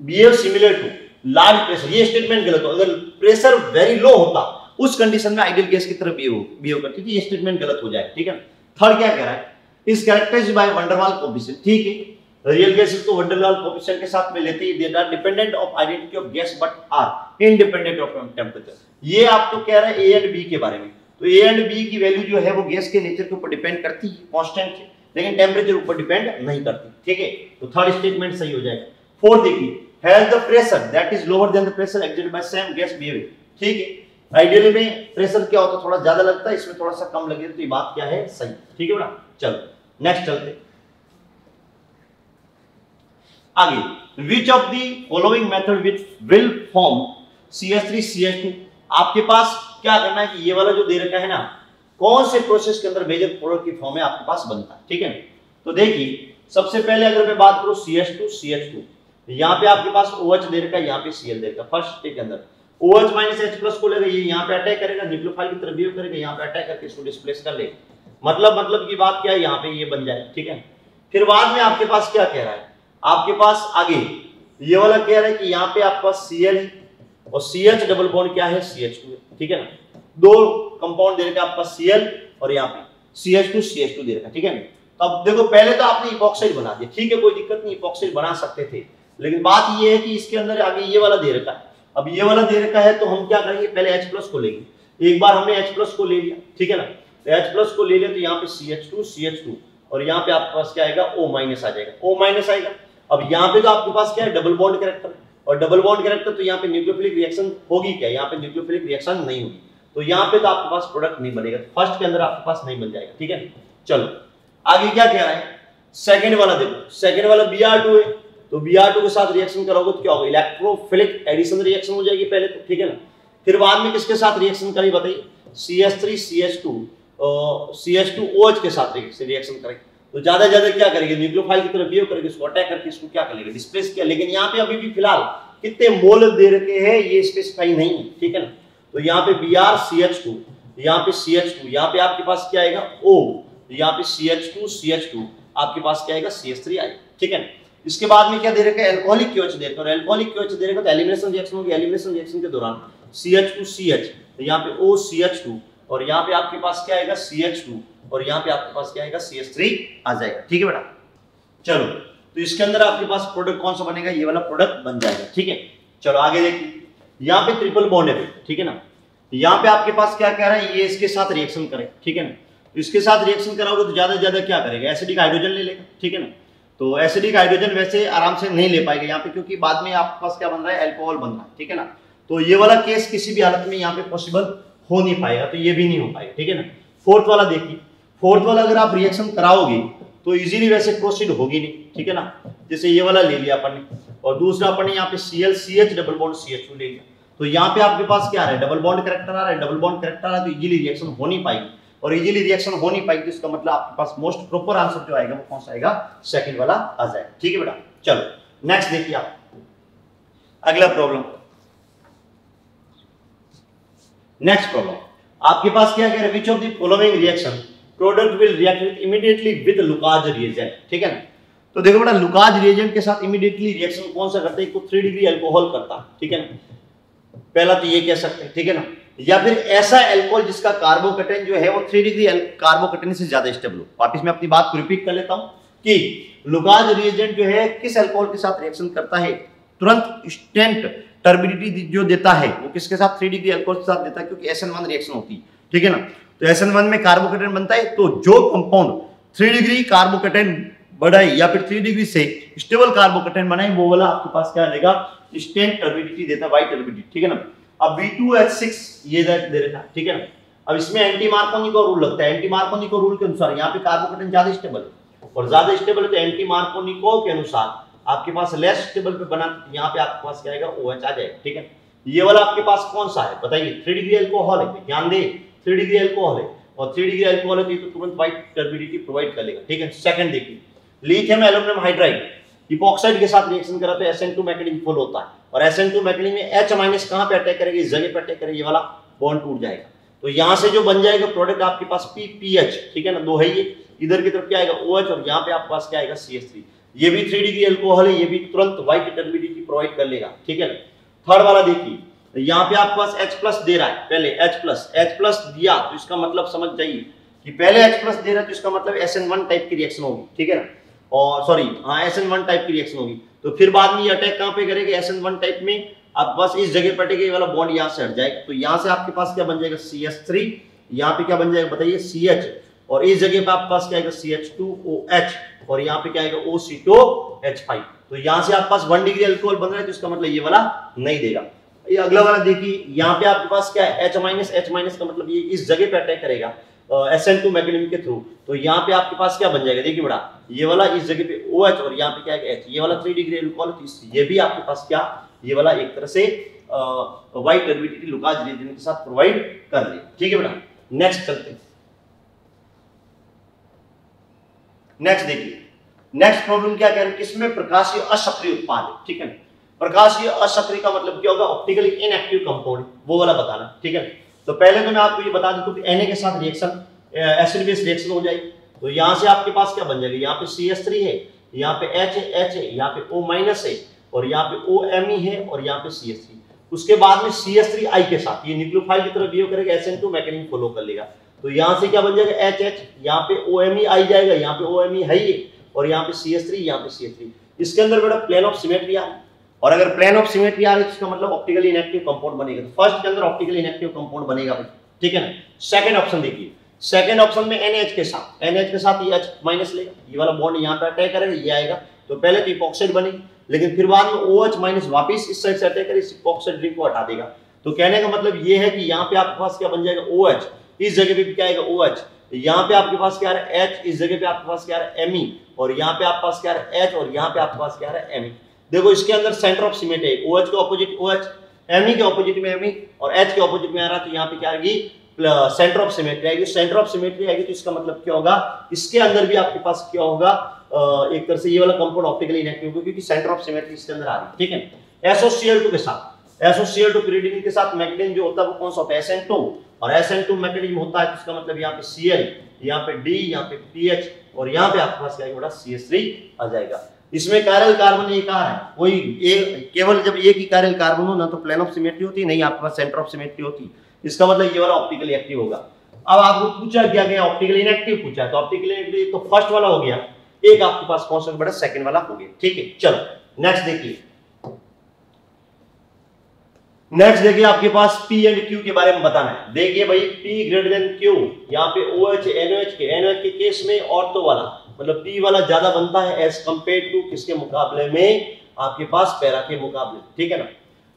behave similar to large pressure ये स्टेटमेंट गलत हो। अगर प्रेशर वेरी लो होता, उस कंडीशन में आइडियल गैस की तरफ़ बिहेव करती थी, ये स्टेटमेंट गलत हो जाए। ठीक है थर्ड क्या कह रहा है? इस कैरेक्टराइज्ड बाय वंडरवाल कोएफिशिएंट ठीक है? रियल गैसेस को वंडरवाल कोएफिशिएंट के साथ में लेते ही। They are dependent of identity of gas but are independent of temperature ये आप तो कह रहे हैं ए एंड बी के बारे में। तो ए एंड बी की वैल्यू जो है वो गैस के नेचर के ऊपर डिपेंड करती है कांस्टेंट है। लेकिन टेंपरेचर ऊपर डिपेंड नहीं करती। ठीक है? तो थर्ड स्टेटमेंट सही हो जाएगा। फोर्थ देखिए, has the pressure that is lower than the pressure exerted by same gas behaving ठीक है? आइडियली में प्रेशर क्या होता है? थोड़ा ज़्यादा लगता है, इसमें थोड़ा सा कम लगे तो ये बात क्या है? सही। ठीक है बेटा? चलो नेक्स्ट चलते आगे which of the following method which will form C S three C S two आपके पास क्या करना है कि ये वाला जो दे रखा है ना, कौन से प्रोसेस के अंदर मेजर प्रोडक्ट की फॉर्म है आपके पास बनता है, ठीक है? तो देखिए, सबसे पहले अगर मैं बात करूँ C H two C H two यहाँ पे आपके पास ओ OH दे रखा है, यहाँ पे सी एल दे रखा फ़र्स्ट के अंदर। O OH minus H plus को लेगा ये यहाँ पे अटैक करेगा न्यूक्लियोफाइल की तरफ़ करेगा, यहाँ पे अटैक करके इसको डिस्प्लेस कर लेगा। मतलब मतलब की बात क्या है, यहाँ पे ये बन जाए, ठीक है? फिर बाद में आपके पास क्या कह रहा है? आपके पास आगे। ये वाला कह रहा है कि यहाँ पे आपके सी एल और सी एच डबल बॉन्ड क्या है? सी एच टू ठीक है ना? दो कंपाउंड दे रखा आपका सी एल और यहाँ पे। C H two C H two दे रखा ठीक है ना? तो अब देखो, पहले तो आपने इपॉक्साइड बना दिया। ठीक है, कोई दिक्कत नहीं इपॉक्साइड बना सकते थे। लेकिन बात ये है कि इसके अंदर आगे ये वाला दे रखा है। अब ये वाला दे रखा है तो हम क्या करेंगे? पहले एच प्लस को लेंगे। एक बार हमने H प्लस को ले लिया। ठीक है ना? तो H प्लस को ले लिया तो यहाँ पे C H two C H two और यहाँ पे आपके पास क्या आएगा? ओ माइनस आ जाएगा। ओ माइनस आएगा। अब यहाँ पे तो आपके पास क्या है डबल बॉन्ड कैरेक्टर और डबल बॉन्ड कैरेक्टर तो यहाँ पे न्यूक्लियोफिलिक रिएक्शन होगी क्या? यहाँ पे न्यूक्लियोफिलिक रिएक्शन नहीं होगी। तो यहाँ पे तो आपके पास प्रोडक्ट नहीं बनेगा। फ़र्स्ट के अंदर आपके पास नहीं बन जाएगा, ठीक है? चलो, आगे क्या कह रहा है? सेकेंड वाला देखो। सेकेंड वाला बी आर टू है। तो बी आर टू के साथ रिएक्शन करोगे तो क्या होगा? इलेक्ट्रोफिलिक एडिशन रिएक्शन हो जाएगी पहले तो ठीक है ना? फिर बाद में किसके साथ रिएक्शन करेगी बताइए? C S three C H two C H two O H के साथ रिएक्शन करेगी तो ज़्यादा ज़्यादा क्या करेगी? न्यूक्लियोफाइल की तरफ़ बिहेव करेगी, इसको अटैक करके इसको क्या करेगा? डिस्प्लेस किया। लेकिन यहाँ पे अभी भी फ़िलहाल कितने मोल दे रखे हैं, ये स्पेसिफाई नहीं है, ठीक है ना? तो यहाँ पे B R C H two यहाँ पे सी एच टू यहाँ पे आपके पास क्या आएगा? ओ यहाँ पे C H two C H two आपके पास क्या आएगा? सी एच थ्री आएगा, ठीक है इसके बाद में क्या दे रखा है? एल्कोहलिक क्योच दे रखा है। एल्कोहलिक क्योच दे रखा तो एलिमिनेशन रिएक्शन होगी। एलिमिनेशन रिएक्शन के दौरान C H two C H तो यहाँ पे ओ सी एच टू और यहाँ पे आपके पास क्या आएगा? सी एच टू और यहाँ पे आपके पास क्या आएगा? सी एस थ्री आ जाएगा। ठीक है बेटा? चलो तो इसके अंदर आपके पास प्रोडक्ट कौन सा बनेगा? ये वाला प्रोडक्ट बन जाएगा। ठीक है? चलो, आगे देखिए। यहाँ पे ट्रिपल बॉन्ड है ठीक है ना? यहाँ पे आपके पास क्या कह रहा है? ये इसके साथ रिएक्शन करे ठीक है ना? इसके साथ रिएक्शन कराओगे तो ज़्यादा से ज़्यादा क्या करेगा? एसिडिक हाइड्रोजन ले लेगा। ठीक है ना? तो एसिडिक हाइड्रोजन वैसे आराम से नहीं ले पाएगा यहाँ पे, क्योंकि बाद में आपके पास क्या बन रहा है? एल्कोहल बन रहा है। ठीक है ना? तो ये वाला केस किसी भी हालत में यहाँ पे पॉसिबल हो नहीं पाएगा तो ये भी नहीं हो पाएगा। ठीक है ना? फोर्थ वाला देखिए। फोर्थ वाला अगर आप रिएक्शन कराओगे तो इजीली वैसे प्रोसीड होगी नहीं, ठीक है ना? जैसे ये वाला ले लिया अपन ने, और दूसरा अपन ने यहाँ पे C L C H double bond C H ले लिया। तो यहाँ पे आपके पास क्या है? डबल बॉन्ड करेक्टर आ रहा है डबल बॉन्ड करेक्टर आ रहा है तो इजीली रिएक्शन हो नहीं पाएगी। और इजीली रिएक्शन हो नहीं पाएगी तो इसका मतलब आपके पास मोस्ट प्रॉपर आंसर जो आएगा वो कौन सा आएगा? सेकंड वाला आ जाएगा। ठीक है बेटा? चलो नेक्स्ट देखिए आप। अगला प्रॉब्लम नेक्स्ट प्रॉब्लम आपके पास क्या कह रहे हैं? Which of the following reaction product will react immediately with Lucas reagent ठीक है ना? तो देखो बेटा लुकाज रिएजेंट के साथ इमीडिएटली रिएक्शन कौन सा करता है? को 3 डिग्री अल्कोहल करता है ठीक है ना? पहला तो ये कह सकते हैं, ठीक है ना? या फिर ऐसा एल्कोहल जिसका कार्बोकटेन जो है, वो थ्री डिग्री कार्बोकटेन से ज़्यादा स्टेबल हो। वापिस मैं अपनी बात को रिपीट कर लेता हूँ कि लुगाज रिएजेंट जो है, किस एल्कोहल के साथ रिएक्शन करता है? तुरंत स्टेंट टर्बिडिटी जो देता है, वो किसके साथ थ्री डिग्री एल्कोहल के साथ देता है? क्योंकि एस रिएक्शन होती है, ठीक है ना? तो एस वन में कार्बोकटेन बनता है तो जो कंपाउंड थ्री डिग्री कार्बोकटेन बढ़ाई या फिर थ्री डिग्री से स्टेबल कार्बोकटेन बनाए, वो वाला आपके पास क्या रहेगा स्टेंट टर्बिडिटी देता वाइट टर्बिडिटी ठीक है ना? अब B2H6 ये दे रखा ठीक है ना? अब इसमें एंटी मार्कोनी का रूल लगता है। एंटी मार्कोनी को रूल के अनुसार यहाँ पे कार्बोकेटन ज़्यादा स्टेबल है। और ज़्यादा स्टेबल है तो एंटी मार्कोनिको के अनुसार आपके पास लेस स्टेबल पे बना, यहाँ पे आपके पास क्या आएगा? OH आ जाएगा, ठीक है? ये वाला आपके पास कौन सा है? बताइए थ्री डिग्री एल्कोहल है, ध्यान दे। थ्री डिग्री एल्कोहल है और थ्री डिग्री एल्कोहल है तो, तो तुरंत व्हाइट टर्बिडिटी प्रोवाइड कर लेगा ठीक है? सेकंड देखिए लिथियम एल्यूमिनियम हाइड्राइड इपॉक्साइड के साथ रिएक्शन करा तो SN2 मैकेनिज्म फुल होता है और SN2 मैकेनिज्म में H माइनस कहाँ पे अटैक करेगी? इस जगह पे अटैक करेगी ये वाला बॉन्ड टूट जाएगा। तो यहाँ से जो बन जाएगा प्रोडक्ट आपके पास PPH ठीक है ना? दो है ये इधर की तरफ़ क्या आएगा? ओ OH और यहाँ पे आपके पास क्या आएगा? CH3 ये भी थ्री डिग्री अल्कोहल है ये भी तुरंत व्हाइट टर्बिडिटी प्रोवाइड कर लेगा ठीक है ना? थर्ड वाला देखिए यहाँ पे आपके पास H प्लस दे रहा है, पहले H प्लस H प्लस दिया तो इसका मतलब समझ जाइए कि पहले H प्लस दे रहा है तो इसका मतलब SN1 टाइप की रिएक्शन होगी, ठीक है ना? और सॉरी हाँ एस एन वन टाइप की रिएक्शन होगी। तो फिर बाद में ये अटैक कहाँ पे करेगा? एस एन वन टाइप में आप बस इस जगह पर अटैक वाला बॉन्ड यहाँ से हट जाएगा। तो यहाँ से आपके पास क्या बन जाएगा? सी एस थ्री यहाँ पे क्या बन जाएगा बताइए? सी एच और इस जगह पे आपके पास क्या आएगा? C H two O H और यहाँ पे क्या आएगा? O C two H five तो यहाँ से आपके पास वन डिग्री अल्कोहल बन रहा है तो इसका मतलब ये वाला नहीं देगा। ये अगला वाला देखिए, यहाँ पे आपके पास क्या है? एच माइनस एच माइनस का मतलब ये इस जगह पे अटैक करेगा एस एन टू मैकेनिज्म के थ्रू तो यहाँ पे आपके पास क्या बन जाएगा? देखिए बड़ा, ये वाला इस जगह पे ओ एच और यहाँ पे क्या है? एच ये वाला थ्री डिग्री एल्कोहल ये भी आपके पास क्या? ये वाला एक तरह से वाइट टर्बिडिटी लुकाज रीजन के साथ प्रोवाइड कर दिया ठीक है बेटा नेक्स्ट चलते नेक्स्ट देखिए। नेक्स्ट प्रॉब्लम क्या कह रहे हैं? किसमें प्रकाशीय असक्रिय उत्पाद ठीक है प्रकाशीय असक्रिय का मतलब क्या होगा? ऑप्टिकली इनएक्टिव कंपाउंड वो वाला बताना, ठीक है? तो पहले तो मैं आपको ये बता हूँ कि Na के साथ रिएक्शन एसिड बेस रिएक्शन हो जाएगी। तो यहाँ से आपके पास क्या बन जाएगा? यहाँ पे सी एस थ्री है, यहाँ पे एच है एच है, यहाँ पे ओ माइनस है, और यहाँ पे ओ एम ई है, और यहाँ पे सी एस थ्री उसके बाद में सी एस थ्री आई के साथ, ये न्यूक्लियोफाइल की तरफ़ बिहेव करेगा S N two mechanism follow कर लेगा। तो यहाँ से क्या बन जाएगा? एच एच यहाँ पे ओ एम ई आई जाएगा, यहाँ पे ओ एम ई है ही, और यहाँ पे सी एस थ्री यहाँ पे सी एस थ्री इसके अंदर बेटा प्लेन ऑफ़ सिमेट्री आ और अगर प्लेन ऑफ़ सिमेट्री आ रही है इसका मतलब ऑप्टिकली इनएक्टिव कंपाउंड बनेगा। तो फ़र्स्ट के अंदर ऑप्टिकली इनएक्टिव कंपाउंड बनेगा ठीक है ना? सेकंड ऑप्शन देखिए। सेकंड ऑप्शन में NH के साथ। NH के साथ ये H माइनस लेगा। ये वाला बॉन्ड यहाँ पे अटैक करेगा, ये आएगा। तो पहले तो इपॉक्साइड बनेगी। लेकिन फिर बाद में OH माइनस वापिस इस साइड से अटैक कर इस इपॉक्साइड रिंग को हटा देगा। तो कहने का मतलब ये है कि यहाँ पे आपके पास क्या बन जाएगा? ओ OH इस जगह पे क्या आएगा? ओ OH यहाँ पे आपके पास क्या आ रहा है? H इस जगह पे आपके पास क्या आ रहा है? Me और यहाँ पे आपके पास क्या आ रहा है? H और यहाँ पे आपके पास क्या आ रहा है? Me देखो, इसके अंदर सेंटर ऑफ़ सीमेंट है। ओ OH के ऑपोजिट ओ OH Me के ऑपोजिट में Me और H के ऑपोजिट में आ रहा तो यहाँ पे क्या आएगी? सेंटर ऑफ़ सिमेट्री आएगी। सेंटर ऑफ़ सिमेट्री आएगी तो इसका मतलब क्या होगा? इसके अंदर भी आपके पास क्या होगा? एक तरह से ये वाला कंपाउंड ऑप्टिकली इनएक्टिव होगा, क्योंकि सेंटर ऑफ़ सिमेट्री इसके अंदर आ रही है, ठीक है? एसोसिएल के साथ। एसोसिएल टू पिरिडिन के साथ मैग्नेटिज्म जो होता है, वो कौन सा होता है? SN2 और SN2 मैग्नेटिज्म होता है इसका मतलब यहाँ पे Cl, यहाँ पे D, यहाँ पे PH और यहाँ पे आपके पास क्या होगा CS3 आ जाएगा। इसमें कायरल कार्बन आ रहा है? कोई एक, केवल जब एक ही कायरल कार्बन हो, ना तो प्लेन ऑफ़ सिमेट्री होती, नहीं, आपके पास सेंटर ऑफ़ सिमेट्री होती। इसका मतलब ये वाला ऑप्टिकली एक्टिव होगा। अब आपको पूछा गया गया ऑप्टिकली इनएक्टिव पूछा तो ऑप्टिकली इनएक्टिव तो फ़र्स्ट वाला हो गया। एक आपके पास कौन सा बड़ा सेकंड वाला हो गया। ठीक है, चलो नेक्स्ट देखिए। नेक्स्ट देखिए, आपके पास P एंड Q के बारे में बताना है। देखिए भाई, P ग्रेटर देन Q, यहाँ पे OH NOH के NOH के केस में ऑर्थो वाला। मतलब P वाला ज़्यादा बनता है एज कंपेयर टू किसके मुकाबले में? आपके पास पैरा के मुकाबले। ठीक है ना?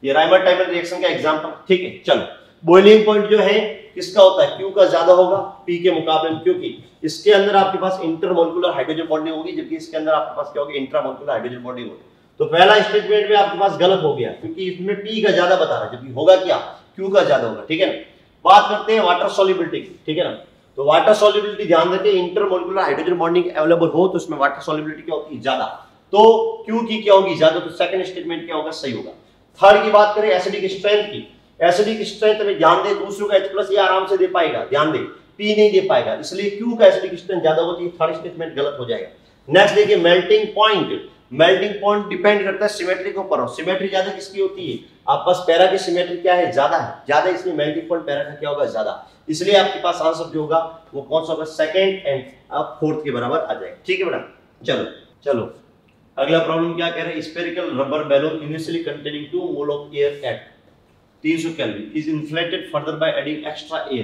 ये राइमर टाइमर रिएक्शन का एग्जांपल ठीक है, चलो। बॉइलिंग पॉइंट जो है, किसका होता है? क्यू का ज़्यादा होगा पी के मुकाबले में, क्योंकि इसके अंदर आपके पास इंटरमोलिकुलर हाइड्रोजन बॉन्डिंग होगी, जबकि इसके अंदर आपके पास क्या होगी? इंट्रामोलिकुलर हाइड्रोजन बॉन्डिंग होगी। तो पहला स्टेटमेंट में आपके पास गलत हो गया, क्योंकि इसमें पी का ज़्यादा बता रहा है, जबकि होगा क्या? क्यू का ज़्यादा होगा। ठीक है ना? बात करते हैं वाटर सोलिबिलिटी की। ठीक है ना? तो वाटर सोलिबिलिटी ध्यान देते हैं इंटरमोलिकुलर हाइड्रोजन बॉन्डिंग अवेलेबल हो तो उसमें वाटर सोलिबिलिटी क्या होती है ज़्यादा। तो क्यू की क्या होगी? ज़्यादा तो सेकंड स्टेटमेंट क्या होगा? सही होगा। थर्ड की बात करें एसिडिक स्ट्रेंथ की। एसिडिक स्ट्रेंथ में ध्यान दे, दूसरों का H प्लस ये आराम से दे पाएगा। ध्यान दे पी नहीं दे पाएगा। इसलिए Q का एसिडिक स्ट्रेंथ ज़्यादा होती है थर्ड स्टेटमेंट गलत हो जाएगा। नेक्स्ट देखिए melting point melting point depend करता है सिमेट्री के ऊपर सिमेट्री ज़्यादा किसकी होती है? आप पास पैरा की सिमेट्री क्या है? ज़्यादा है। ज़्यादा इसलिए मेल्टिंग पॉइंट पैरा का क्या होगा? ज़्यादा। इसलिए आपके पास आंसर जो होगा वो कौन सा होगा? सेकंड एंड आप फोर्थ के बराबर आ जाएगा। ठीक है बेटा? चलो चलो। अगला प्रॉब्लम क्या कह रहे हैं? Spherical rubber balloon initially containing two mole of air at 300 Kelvin is inflated further by adding extra air,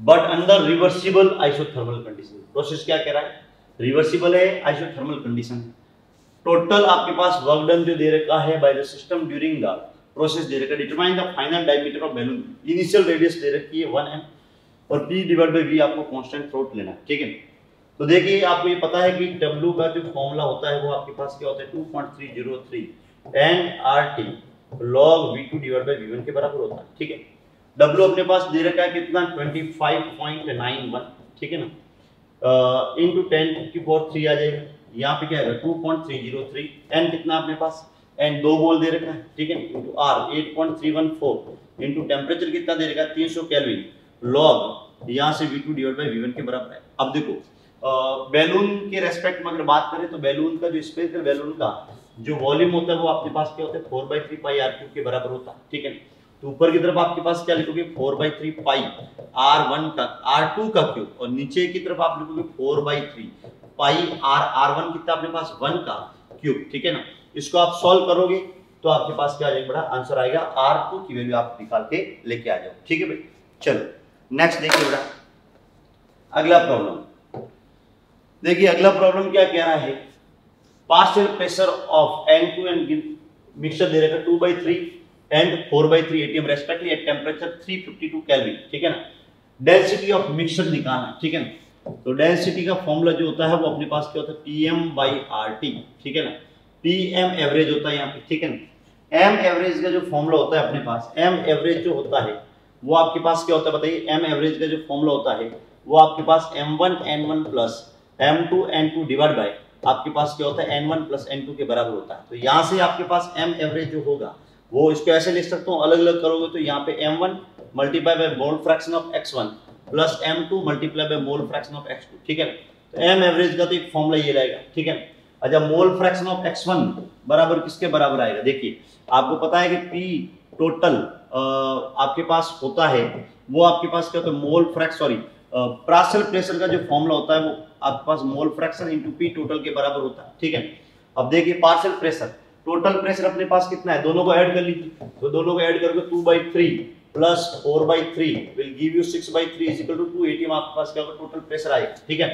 but under reversible isothermal condition process क्या कह रहा है? रिवर्सिबल है आइसोथर्मल कंडीशन टोटल आपके पास वर्क डन जो दे रखा है by the system during the process दे रखा determine the final diameter of balloon initial radius दे रखी है 1 एम और p डिवाइड बाय v आपको कांस्टेंट थ्रोट लेना ठीक है? तो देखिए, आपको ये पता है कि w का जो फॉर्मूला होता है वो आपके पास क्या होता है? 2.303 n r t log V two divide by V one के बराबर होता है। ठीक है? डब्ल्यू अपने पास दे रखा है कितना? Twenty five point nine one ठीक है ना? इंटू टेन की फोर थ्री आ जाएगा। यहाँ पे क्या two point three zero three N कितना अपने पास? एन दो मोल दे रखा है, ठीक है? Into R eight point three one four into temperature कितना दे रखा है? तीन सौ कैलविन लॉग यहाँ से V two divide by V one के बराबर है। अब देखो बैलून के रेस्पेक्ट में अगर बात करें तो बैलून का जो स्पेस है बैलून का, जो वॉल्यूम होता है वो आपके पास क्या होता है? Four by three pi R cube के बराबर होता है, ठीक है? तो ऊपर की तरफ़ आपके पास क्या लिखोगे? Four by three pi R one का आर टू का क्यूब और नीचे की तरफ़ आप लिखोगे four by three pi R R one कितना अपने पास? वन का क्यूब ठीक है ना? इसको आप सॉल्व करोगे तो आपके पास क्या आ बड़ा आंसर आएगा आर टू की वैल्यू आप निकाल के लेके आ जाओ, ठीक है भाई? चलो नेक्स्ट देखिए बड़ा। अगला प्रॉब्लम देखिए, अगला प्रॉब्लम क्या कह रहा है? Partial pressure of N2 and mixture दे रखा two by three and four by three ATM respectively at temperature three fifty two kelvin ठीक है ना? डेंसिटी ऑफ़ मिक्सचर निकालना, ठीक है ना? तो डेंसिटी का फॉर्मूला जो होता है, वो अपने पास क्या होता है? P M by R T ठीक है ना? पी एम एवरेज होता है यहाँ पे, ठीक है ना? एम एवरेज का जो फॉर्मूला होता है अपने पास एम एवरेज जो होता है, वो आपके पास क्या होता है बताइए? एम एवरेज का जो फॉर्मूला होता है, वो आपके पास M one N one plus M two N two divide by आपके पास क्या होता है? N one plus N two के बराबर होता है। तो यहाँ से आपके पास एम एवरेज जो होगा, वो इसको ऐसे लिख सकता हूँ अलग अलग करोगे तो यहाँ पे M one multiply by mole fraction of X one plus M two multiply by mole fraction of X two ठीक है? तो एम एवरेज का तो एक फॉर्मूला ये रहेगा, ठीक है? अच्छा mole fraction of X one बराबर किसके बराबर आएगा? देखिए, आपको पता है कि पी टोटल आपके पास होता है, वो आपके पास क्या होता है? मोल फ्रैक्स सॉरी प्रासल प्रेशर का जो फॉर्मूला होता है, वो आपके पास mole fraction into P total के बराबर होता है, ठीक है? अब देखिए पार्सल प्रेशर टोटल प्रेशर अपने पास कितना है? दोनों को ऐड कर लीजिए। तो दोनों को ऐड करके two by three plus four by three will give you six by three equal two two ATM आपके पास क्या होगा? टोटल प्रेशर आएगा, ठीक है?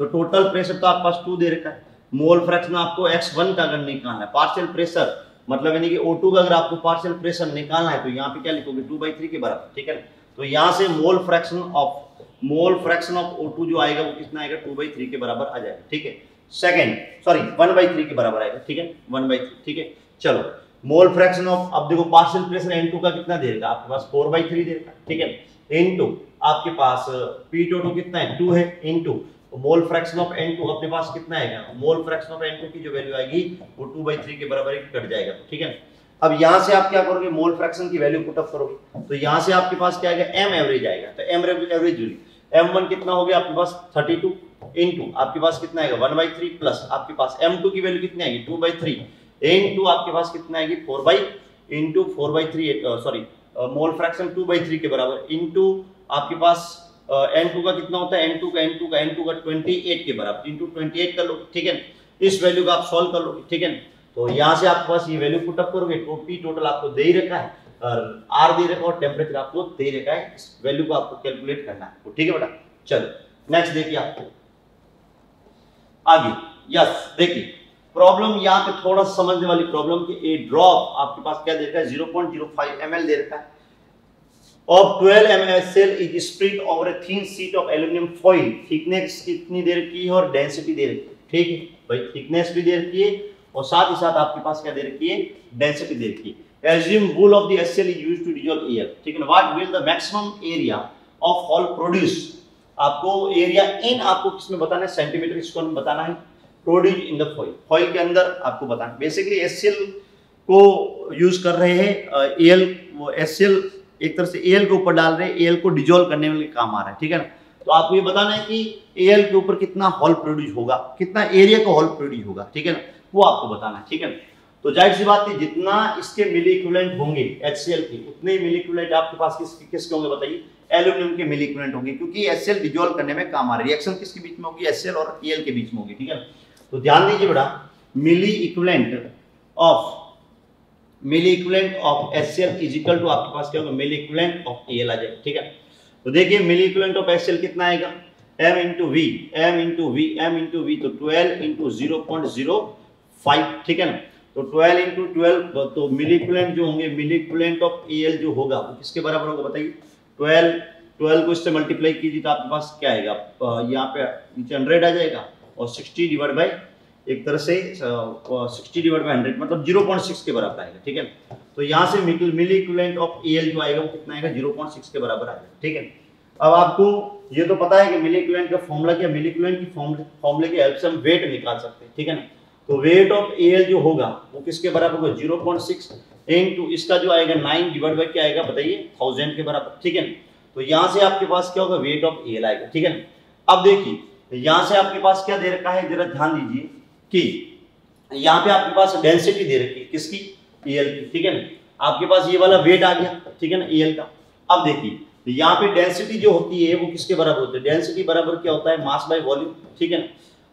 तो टोटल प्रेशर तो आपके पास टू दे रखा है। मोल फ्रैक्शन आपको एक्स वन का अगर निकालना है पार्शियल प्रेशर मतलब यानी कि O2 का अगर आपको पार्शियल प्रेशर निकालना है तो यहाँ पे क्या लिखोगे? टू बाई थ्री के बराबर, ठीक है? तो यहाँ से mole fraction of mole fraction of O2 जो आएगा वो कितना आएगा? टू बाई थ्री के बराबर आ जाएगा, ठीक है? Second sorry one by three के बराबर आएगा, ठीक है? वन बाई थ्री ठीक है? चलो मोल फ्रैक्शन ऑफ़, अब देखो पार्शियल प्रेशर N2 का कितना दे देगा आपके पास फोर बाई थ्री देगा ठीक है? N2 आपके पास P2 कितना है? टू है N2 mole fraction of N2 अपने पास कितना आएगा? मोल फ्रैक्शन ऑफ़ N2 की जो वैल्यू आएगी, वो टू बाई थ्री के बराबर कट जाएगा, ठीक है? अब यहाँ से आप क्या करोगे? मोल फ्रैक्शन की वैल्यू पुट अप करोगे। तो यहाँ से आपके पास क्या आएगा? एम एवरेज आएगा। तो एम एवरेज एम वन कितना हो गया? आपके पास थर्टी टू इंटू आपके पास कितना आएगा? वन बाई थ्री प्लस आपके पास एम टू की वैल्यू कितनी आएगी? Two by three into आपके पास कितना आएगी? Four by into four by three sorry mole fraction two by three के बराबर. इंटू आपके पास एन uh, टू का कितना होता है? एन टू का एन टू का एन टू का ट्वेंटी एट के बराबर. इंटू ट्वेंटी एट कर लो ठीक है? इस वैल्यू का आप सॉल्व कर लोगे ठीक है? तो यहाँ से आपके पास ये वैल्यू पुट अप करोगे तो पी टोटल आपको दे ही रखा है. और आर दे रखा और टेम्परेचर आपको दे रखा है. इस वैल्यू को आपको कैलकुलेट करना है. ठीक है बेटा? चलो नेक्स्ट देखिए आपको. आगे यस देखिए. प्रॉब्लम यहाँ पे थोड़ा समझने वाली प्रॉब्लम कि ए ड्रॉप आपके पास क्या दे रखा है? 0.05 ml दे रखा है। of 12 ml cell is spread over a thin sheet of aluminum foil thickness कितनी दे रखी है और डेंसिटी दे रखी है। ठीक है? भाई थिकनेस भी दे रखी है और साथ ही साथ आपके पास क्या दे रखी है? डेंसिटी दे रखी है। Assume wool of the HCl is used to dissolve air ठीक है what will the maximum area of hole produce? आपको एरिया इन आपको किसमें बताना है? सेंटीमीटर स्क्वायर में बताना है। Produce in the foil foil के अंदर आपको बताना बेसिकली एससीएल को यूज़ कर रहे हैं एल एससीएल एक तरह से एल के ऊपर डाल रहे हैं एल को डिजोल्व करने में काम आ रहा है, ठीक है ना? तो आपको ये बताना है कि एल के ऊपर कितना हॉल प्रोड्यूस होगा, कितना एरिया का हॉल प्रोड्यूस होगा, ठीक है ना? वो आपको बताना है, ठीक है ना? तो ज़ाहिर सी बात है, जितना इसके मिली होंगे एचसीएल के, उतने ही आपके पास किस, किसके होंगे बताइए? एल्यूमिनियम के मिली होंगे, क्योंकि एचसीएल डिजोल्व करने में काम आ रहा है। रिएक्शन किसके बीच में होगी? एचसीएल और एल के बीच में होगी, ठीक है तो ध्यान दीजिए बेटा। Milliequivalent of milliequivalent of HCl is equal to आपके पास क्या होगा? मिली इक्विवेलेंट ऑफ़ एल आ जाएगा, ठीक है? तो देखिए, मिली इक्विवेलेंट ऑफ़ एचसीएल कितना आएगा? M into v, m into v, m into v तो 12 into 0.05 ठीक है ना? तो 12 इंटू 12 तो मिली इक्विवेलेंट जो होंगे, मिली इक्विवेलेंट ऑफ़ एल जो होगा, वो किसके बराबर होगा बताइए? 12 12 को इससे मल्टीप्लाई कीजिए तो आपके पास क्या आएगा? यहाँ पे नीचे हंड्रेड आ जाएगा। और 60 डिवाइड बाई एक तरह से सिक्सटी डिवाइड बाई हंड्रेड मतलब ज़ीरो पॉइंट सिक्स के बराबर आएगा, ठीक है? तो यहाँ से मिली इक्विवेलेंट ऑफ़ एल जो आएगा वो कितना आएगा? ज़ीरो पॉइंट सिक्स के बराबर आएगा, ठीक है? अब आपको ये तो पता है कि मिली का फॉर्मूला क्या मिली की फॉर्मूले की हेल्प से हम वेट निकाल सकते हैं, ठीक है ना? तो वेट ऑफ़ एल जो होगा, वो किसके बराबर होगा? ज़ीरो पॉइंट सिक्स टू इसका जो आएगा नाइन डिवाइड बाई क्या आएगा? बताइए थाउज़ेंड के बराबर, ठीक है ना? तो यहाँ से आपके पास क्या होगा? वेट ऑफ़ एल आएगा, ठीक है ना? अब देखिए यहाँ से आपके पास क्या दे रखा है? जरा ध्यान दीजिए कि यहाँ पे आपके पास डेंसिटी दे रखी है। किसकी? एल की, ठीक है ना? आपके पास ये वाला वेट आ गया, ठीक है ना एल का। अब देखिए तो यहाँ पे डेंसिटी जो होती है, वो किसके बराबर होती है? डेंसिटी बराबर क्या होता है? मास बाय वॉल्यूम ठीक है ना?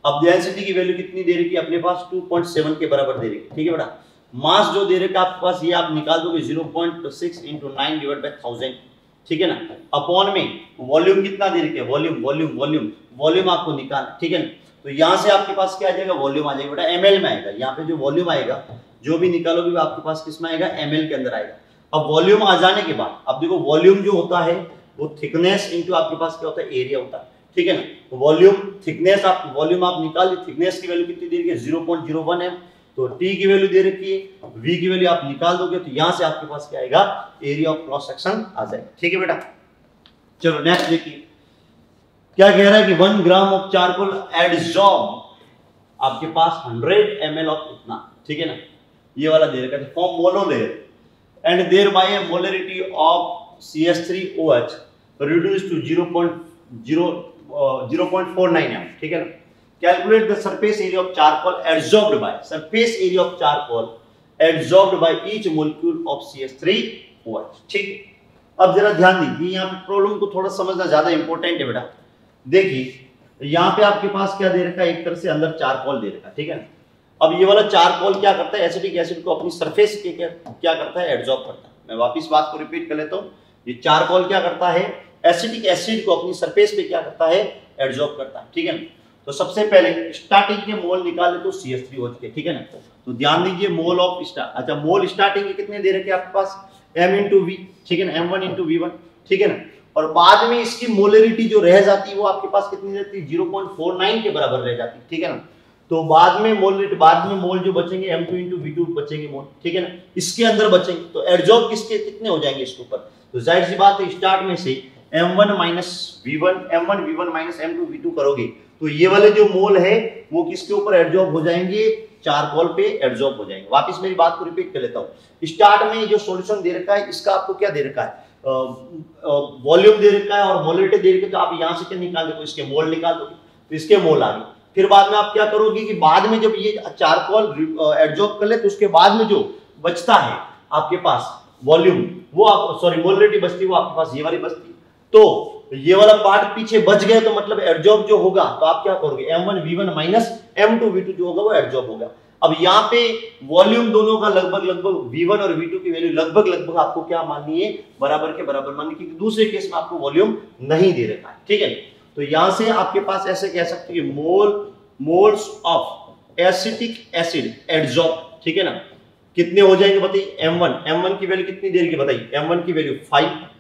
अब डेंसिटी की वैल्यू कितनी दे रखी है? अपने पास 2.7 के बराबर दे रखी ठीक है बेटा? मास जो दे रखा है आपके पास, ये आप निकाल दोगे 0.6 into nine divide by thousand ठीक है ना? अपॉन में वॉल्यूम कितना दे रखे वॉल्यूम वॉल्यूम वॉल्यूम वॉल्यूम आपको निकाल, ठीक है ना? तो यहाँ से आपके पास क्या आ जाएगा? वॉल्यूम आ जाएगा, बेटा एमएल में आएगा। यहाँ पे जो वॉल्यूम आएगा, जो भी निकालोगे वो आपके पास किसमें आएगा? एमएल के अंदर आएगा। अब वॉल्यूम आ जाने के बाद, अब देखो वॉल्यूम जो होता है, वो थिकनेस इंटू आपके पास क्या होता है? एरिया होता है, ठीक है ना? वॉल्यूम थिकनेस आप, वॉल्यूम आप निकाल थिकनेस की वैल्यू कितनी दे रही है? Zero point zero one M तो टी की वैल्यू दे रखी है वी की वैल्यू आप निकाल दोगे तो यहाँ से आपके पास क्या आएगा? एरिया ऑफ़ क्रॉस सेक्शन आ जाएगा। ठीक है बेटा? चलो नेक्स्ट देखिए। क्या कह रहा है कि one gram of charcoal adsorb आपके पास हंड्रेड एम ऑफ़ इतना। ठीक है ना? ये वाला दे रखा है form monolayer and there by molarity of C S three O H reduce to zero point zero zero point four nine M ठीक है ना? Calculate the surface area of charcoal adsorbed by, surface area of charcoal adsorbed by each molecule of CH3OH ठीक अब जरा ध्यान दीजिए यहाँ पे प्रॉब्लम को थोड़ा समझना ज़्यादा इंपॉर्टेंट है बेटा। देखिए, यहाँ पे आपके पास क्या दे रखा है? एक तरह से अंदर चारकोल दे रखा है, ठीक है? अब ये वाला चारकोल क्या करता है? एसिडिक एसिड को अपनी सरफेस के क्या करता है? एड्जॉर्ब करता है। मैं वापिस बात को रिपीट कर लेता हूँ। ये चारकोल क्या करता है? एसिडिक एसिड को अपनी सरफेस पे क्या करता है? एड्जॉर्ब करता है, ठीक है? तो सबसे पहले स्टार्टिंग के मोल निकाले तो सी एस थ्री हो चुके, ठीक है ना? तो ध्यान दीजिए मोल ऑफ़ स्टार अच्छा मोल स्टार्टिंग के कितने दे रखे आपके पास? एम इंटू वी ठीक है ना? M one into V one ठीक है ना? और बाद में इसकी मोलरिटी जो रह जाती है, वो आपके पास कितनी रहती है? ज़ीरो पॉइंट फोर नाइन के बराबर रह जाती है, ठीक है ना? तो बाद में मोल बाद में मोल जो बचेंगे M two into V two बचेंगे मोल ठीक है ना? इसके अंदर बचेंगे तो एडजॉर्ब किसके, कितने हो जाएँगे इसके ऊपर? तो ज़ाहिर सी बात है स्टार्ट में से M one minus V one M one V one minus M two V two करोगे तो ये वाले जो मोल है, वो किसके ऊपर एडजॉर्ब हो जाएँगे? चार कॉल पे एडजॉर्ब हो जाएँगे। वापस मेरी बात को रिपीट कर लेता हूँ। स्टार्ट में जो सॉल्यूशन दे रखा है, इसका आपको क्या दे रखा है? वॉल्यूम दे रखा है और मोलिटी दे रखी है तो आप यहाँ से क्या निकाल दो इसके मोल निकाल दोगे तो इसके मोल आ गए। फिर बाद में आप क्या करोगे कि बाद में जब ये चार कॉल एडजॉर्ब कर ले तो उसके बाद में जो बचता है आपके पास वॉल्यूम वो आप सॉरी मोलिटी बचती वो आपके पास ये वाली बचती तो ये वाला पार्ट पीछे बच गए तो मतलब एडजॉर्ब जो होगा तो आप क्या करोगे? M one V one minus M two V two जो होगा वो एडजॉर्ब होगा। अब यहाँ पे वॉल्यूम दोनों का लगभग लगभग V1 और V2 की वैल्यू लगभग लगभग आपको क्या माननी है? बराबर के बराबर माननी क्योंकि दूसरे केस में आपको वॉल्यूम नहीं दे रखा है। ठीक है? तो यहाँ से आपके पास ऐसे कह सकते हैं mole moles of acetic acid adsorb ठीक है ना? कितने हो जाएँगे बताइए? M1 M1 की वैल्यू कितनी देर की बताइए? M1 की वैल्यू 5 और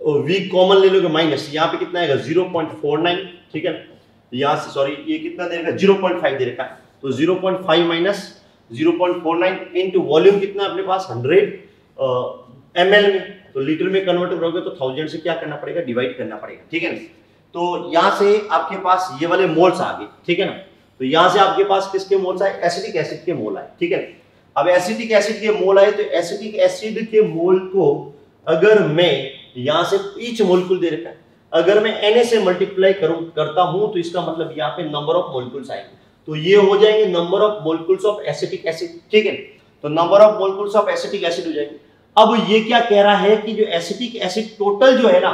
वी कॉमन ले लोगे माइनस यहाँ पे कितना आएगा? ज़ीरो पॉइंट फोर नाइन ठीक है? यहाँ से सॉरी ये कितना दे रखा ज़ीरो पॉइंट फाइव दे रखा तो zero point five minus zero point four nine into volume कितना अपने पास? हंड्रेड एम एल में। तो लीटर में कन्वर्ट करोगे तो थाउज़ेंड से क्या करना पड़ेगा? डिवाइड करना पड़ेगा, ठीक है ना? तो यहाँ से आपके पास ये वाले मोल्स आ गए, ठीक है ना? तो यहाँ से आपके पास किसके मोल्स आए? एसिडिक एसिड के मोल आए, ठीक है? अब एसिडिक एसिड के मोल आए तो एसिडिक एसिड के मोल को अगर मैं यहाँ से ईच मोलिकुल दे रखा है। अगर मैं एन से मल्टीप्लाई करूँ, करता हूँ तो इसका मतलब यहाँ पे नंबर ऑफ़ मोलिकुल्स आएँगे। तो ये हो जाएँगे number of molecules of acetic acid ठीक है? तो number of molecules of acetic acid हो जाएँगे। अब ये क्या कह रहा है कि जो एसिटिक एसिड टोटल जो है ना,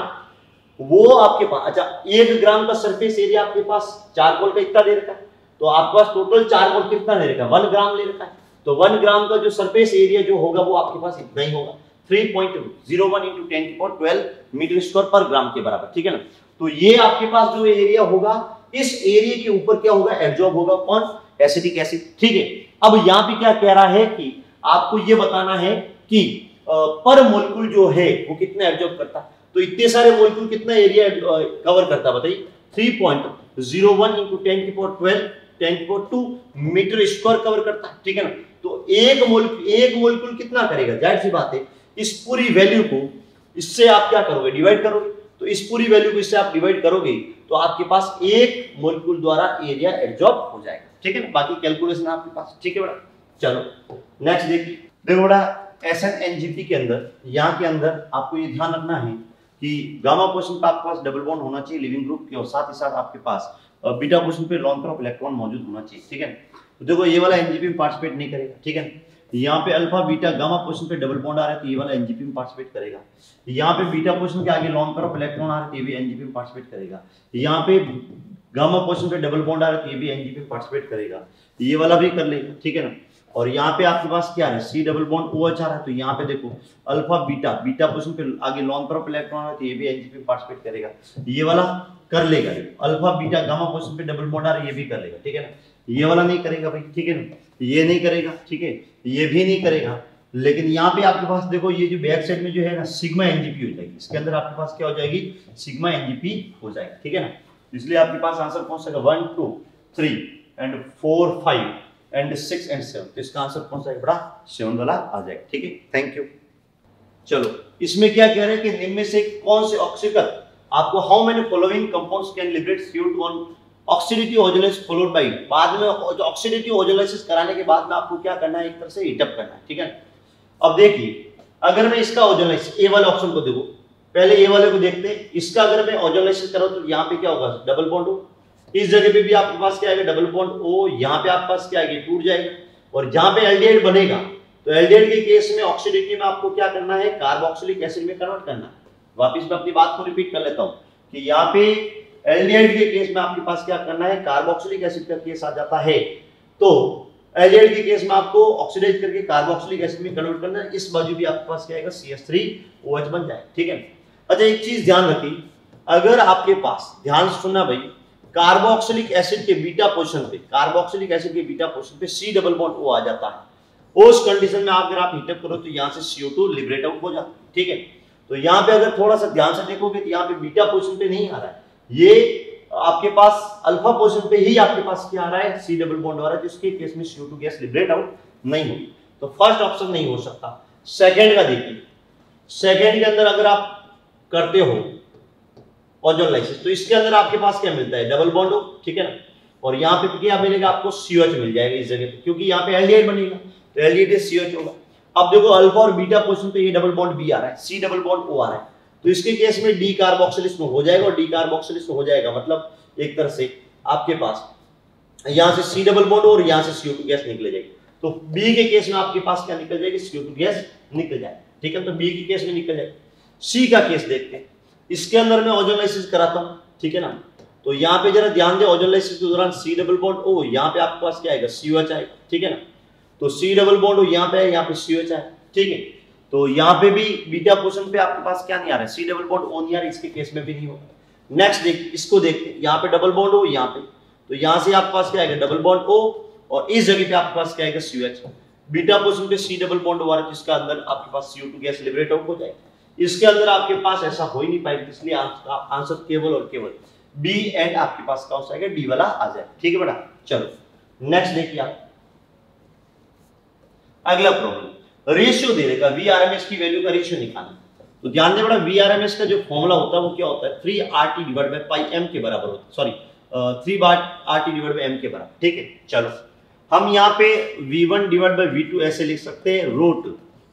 वो आपके पास अच्छा एक ग्राम का सरफेस एरिया आपके पास चारकोल का इतना दे रखा है। तो आपके पास टोटल चारकोल कितना दे रखा है? वन ग्राम ले रखा है। तो वन ग्राम का जो सरफेस एरिया जो होगा, वो आपके पास इतना ही होगा। 3.01 इंटू टेन की पावर ट्वेल्व मीटर स्क्वायर पर ग्राम के बराबर, ठीक है ना? तो ये आपके पास जो एरिया होगा, इस एरिया के ऊपर क्या होगा? एब्जॉर्ब होगा कौन? एसिडिक एसिड ठीक है? अब यहाँ पे क्या कह रहा है कि आपको ये बताना है कि पर मोलिकुल जो है, वो कितना एब्जॉर्ब करता? तो इतने सारे मोलिकुल कितना एरिया कवर करता, बताइए? Three point zero one into ten की पावर ट्वेल्व टेन की power two metre square cover करता है ठीक है ना? तो एक मोल एक मोलिकुल कितना करेगा? ज़ाहिर सी बात है इस पूरी वैल्यू को इससे आप क्या करोगे? डिवाइड करोगे? तो इस पूरी वैल्यू को इससे आप डिवाइड करोगे तो आपके पास एक मोलिकुल द्वारा एरिया एडजॉर्ब हो जाएगा। ठीक है ना? बाकी कैलकुलेशन आपके पास। ठीक है बड़ा चलो नेक्स्ट देखिए। देखो बड़ा S N N G P के अंदर, यहाँ के अंदर आपको ये ध्यान रखना है कि गामा पोर्शन पे आपके पास डबल बॉन्ड होना चाहिए लिविंग ग्रुप के, और साथ ही साथ आपके पास बीटा पोर्शन पे लॉन्ग ऑफ़ इलेक्ट्रॉन मौजूद होना चाहिए। ठीक है तो देखो, ये वाला एनजीपी में पार्टिसिपेट नहीं करेगा। ठीक है यहाँ पे अल्फ़ा बीटा गामा पोजिशन पे डबल बॉन्ड आ रहा है तो ये वाला एनजीपी में पार्टिसिपेट करेगा। यहाँ पे बीटा पोजिशन के आगे लॉन्ग तरफ़ इलेक्ट्रॉन आ रहा है तो ये भी एनजीपी में पार्टिसिपेट करेगा। यहाँ पे गामा पोजिशन पे डबल बॉन्ड आ रहा है तो ये भी एनजीपी में पार्टिसिपेट करेगा। ये वाला भी कर लेगा ठीक है ना? और यहाँ पे आपके पास क्या है? C double bond O H आ रहा है तो यहाँ पे देखो अल्फ़ा बीटा बीटा पोजिशन पे आगे लॉन्ग तरफ़ इलेक्ट्रॉन आ रहा है तो ये भी एनजीपी में पार्टिसिपेट करेगा। ये वाला कर लेगा अल्फ़ा बीटा गामा पोजिशन पे डबल बॉन्ड आ रहा है, ये भी कर लेगा, ठीक है ना? ये वाला नहीं करेगा भाई, ठीक है ना? ये नहीं करेगा, ठीक है? ये भी नहीं करेगा। लेकिन यहाँ पे आपके पास देखो, ये जो बैक साइड में जो है ना सिग्मा एनजीपी हो जाएगी। इसके अंदर आपके पास क्या हो जाएगी? सिग्मा एनजीपी हो जाएगी, ठीक है ना? इसलिए आपके पास आंसर कौन सा one two three and four five and six and seven तो इसका आंसर कौन सा बड़ा सेवन वाला आ जाएगा, ठीक है? थैंक यू चलो, इसमें क्या कह रहे हैं कि निम्न से कौन से ऑक्सीकर आपको how many following compounds can liberate CO2 on oxidative ozonolysis followed by बाद में ऑक्सीडेटिव ओजोलाइसिस कराने के बाद में आपको क्या करना है? एक तरह से हीटअप करना है, ठीक है? अब देखिए, अगर मैं इसका ओजोलाइसिस ए वाले ऑप्शन को देखो, पहले ए वाले को देखते हैं, इसका अगर मैं ओजोलाइसिस करूँ तो यहाँ पे क्या होगा? डबल बॉन्ड हो। इस जगह पे भी आपके पास क्या आएगा? डबल बॉन्ड ओ यहाँ पे आपके पास क्या आएगा? टूट जाएगा। और जहाँ पे एल्डिहाइड बनेगा तो एल्डिहाइड के केस में ऑक्सीडेटिव में आपको क्या करना है? कार्बोक्सिलिक एसिड में कन्वर्ट करना है। वापस मैं अपनी बात को रिपीट कर लेता हूँ कि यहाँ पे एल्डिहाइड के केस में आपके पास क्या करना है? कार्बोक्सिलिक एसिड का केस आ जाता है। तो एल्डिहाइड के केस में आपको ऑक्सीडाइज करके कार्बोक्सिलिक एसिड में कन्वर्ट करना है। इस बाजू भी आपके पास क्या आएगा? CH3OH बन जाए। ठीक है? अच्छा एक चीज़ ध्यान रखिए। अगर आपके पास, ध्यान सुनना भाई कार्बोक्सिलिक एसिड के बीटा पोजीशन पे कार्बोक्सिलिक एसिड के बीटा पोजीशन पे सी डबल बॉन्ड ओ आ जाता है। उस कंडीशन में अगर आप हीटअप करो तो यहाँ से सीओ टू लिबरेट आउट हो जाता है। ठीक है? तो यहाँ पे अगर थोड़ा सा ध्यान से देखोगे तो यहाँ पे बीटा पोजीशन पे नहीं आ रहा है। ये आपके पास अल्फ़ा पोजिशन पे ही आपके पास क्या आ रहा है? सी डबल बॉन्ड आ रहा है, जिसके केस में CO2 गैस लिबरेट आउट नहीं होगी तो फ़र्स्ट ऑप्शन नहीं हो सकता। सेकंड का देखिए। सेकंड के अंदर अगर आप करते हो ओजोनलाइसिस तो इसके अंदर आपके पास क्या मिलता है? डबल बॉन्ड हो, ठीक है ना? और यहाँ पे क्या मिलेगा? आपको सीओएच मिल जाएगा इस जगह पे, क्योंकि यहाँ पे एल्डिहाइड बनेगा। तो एल्डिहाइड सीओएच होगा। अब देखो, अल्फ़ा और बीटा पोजीशन पे ये डबल बॉन्ड बी आ रहा है। सी डबल बॉन्ड ओ आ रहा है। तो इसके केस में डी कार्बोक्सिलिस में हो जाएगा और डी कार्बोक्सिलिस हो जाएगा मतलब एक तरह से आपके पास यहाँ से सी डबल बॉन्ड और यहाँ से CO2 गैस निकल जाएगी। तो बी के केस में आपके पास क्या निकल जाएगी? CO2 गैस निकल जाए ठीक है? तो बी के केस में निकल जाए सी का केस देखते हैं। इसके अंदर मैं ओजोलाइसिस कराता हूँ, ठीक है ना? तो यहाँ पे जरा ध्यान दे ओजोलाइसिस के दौरान सी डबल बॉन्ड ओ, यहाँ पे आपके पास क्या आएगा? सीओएच आएगा, ठीक है ना? तो सी डबल बॉन्ड ओ, यहाँ पे है यहाँ पे सीओएच आए ठीक है? तो यहाँ पे भी बीटा पोर्शन पे आपके पास क्या नहीं आ रहा है? सी डबल बॉन्ड ओ नहीं आ रहा इसके केस में भी नहीं होगा नेक्स्ट देख, इसको देखते यहाँ पे डबल बॉन्ड ओ यहाँ पे। तो यहाँ से आपके पास क्या आएगा? डबल बॉन्ड ओ और इस जगह पे आपके पास क्या आएगा? सीओएच बीटा पोर्शन पे सी डबल बॉन्ड ओ आ है, जिसका अंदर आपके पास CO2 गैस लिबरेट आउट हो जाएगा। इसके अंदर आपके पास ऐसा हो ही नहीं पाएगा, इसलिए आंसर केवल और केवल बी एंड आपके पास कौन सा आएगा? डी वाला आ जाए ठीक है बेटा? चलो। नेक्स्ट देखिए आप। अगला प्रॉब्लम रेशियो दे देगा वी आर एम एस की वैल्यू का रेशियो निकालना तो ध्यान दे बड़ा वी आर एम एस का जो फॉर्मूला होता है, वो क्या होता है? Three R T divide by pi M के बराबर होता है। Sorry three bar R T divide by M के बराबर। ठीक है, चलो। हम यहाँ पे V one divide by V two ऐसे लिख सकते हैं रूट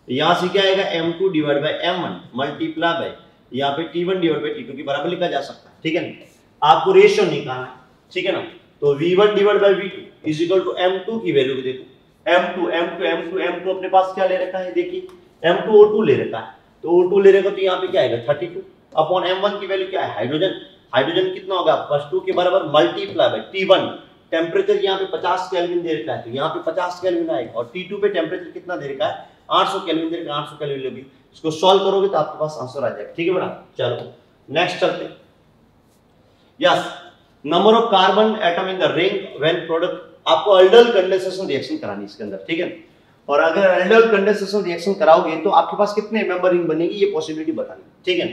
यहाँ से क्या आएगा? M two divide by M one multiply by यहाँ पे T one divide by T two के बराबर लिखा जा सकता है। ठीक है ना? आपको रेशियो निकालना है। ठीक है ना? तो V one divide by V two is equal to M two की वैल्यू देखो। M two M two M two M two अपने पास क्या ले रखा है? देखिए एम टू ओ टू ले रखा है। तो ओ टू ले रखा तो यहाँ पे क्या आएगा? Thirty two upon M one की वैल्यू क्या है? हाइड्रोजन हाइड्रोजन कितना होगा? प्लस टू के बराबर multiply by T one temperature यहाँ पे 50 केल्विन दे रखा है। तो यहाँ पे 50 केल्विन आएगा। और T2 पे टेम्परेचर कितना दे रखा है? 800 केल्विन दे रखा है। 800 केल्विन लोगी इसको सॉल्व करोगे तो आपके पास आंसर आ जाएगा। ठीक है बेटा चलो। नेक्स्ट चलते। Yes number of carbon atom in the ring when product आपको अल्डल कंडेंसेशन रिएक्शन करानी इसके अंदर, ठीक है? और अगर अल्डल कंडेंसेशन रिएक्शन कराओगे तो आपके पास कितने मेंबर रिंग बनेगी, ये पॉसिबिलिटी बतानी ठीक है?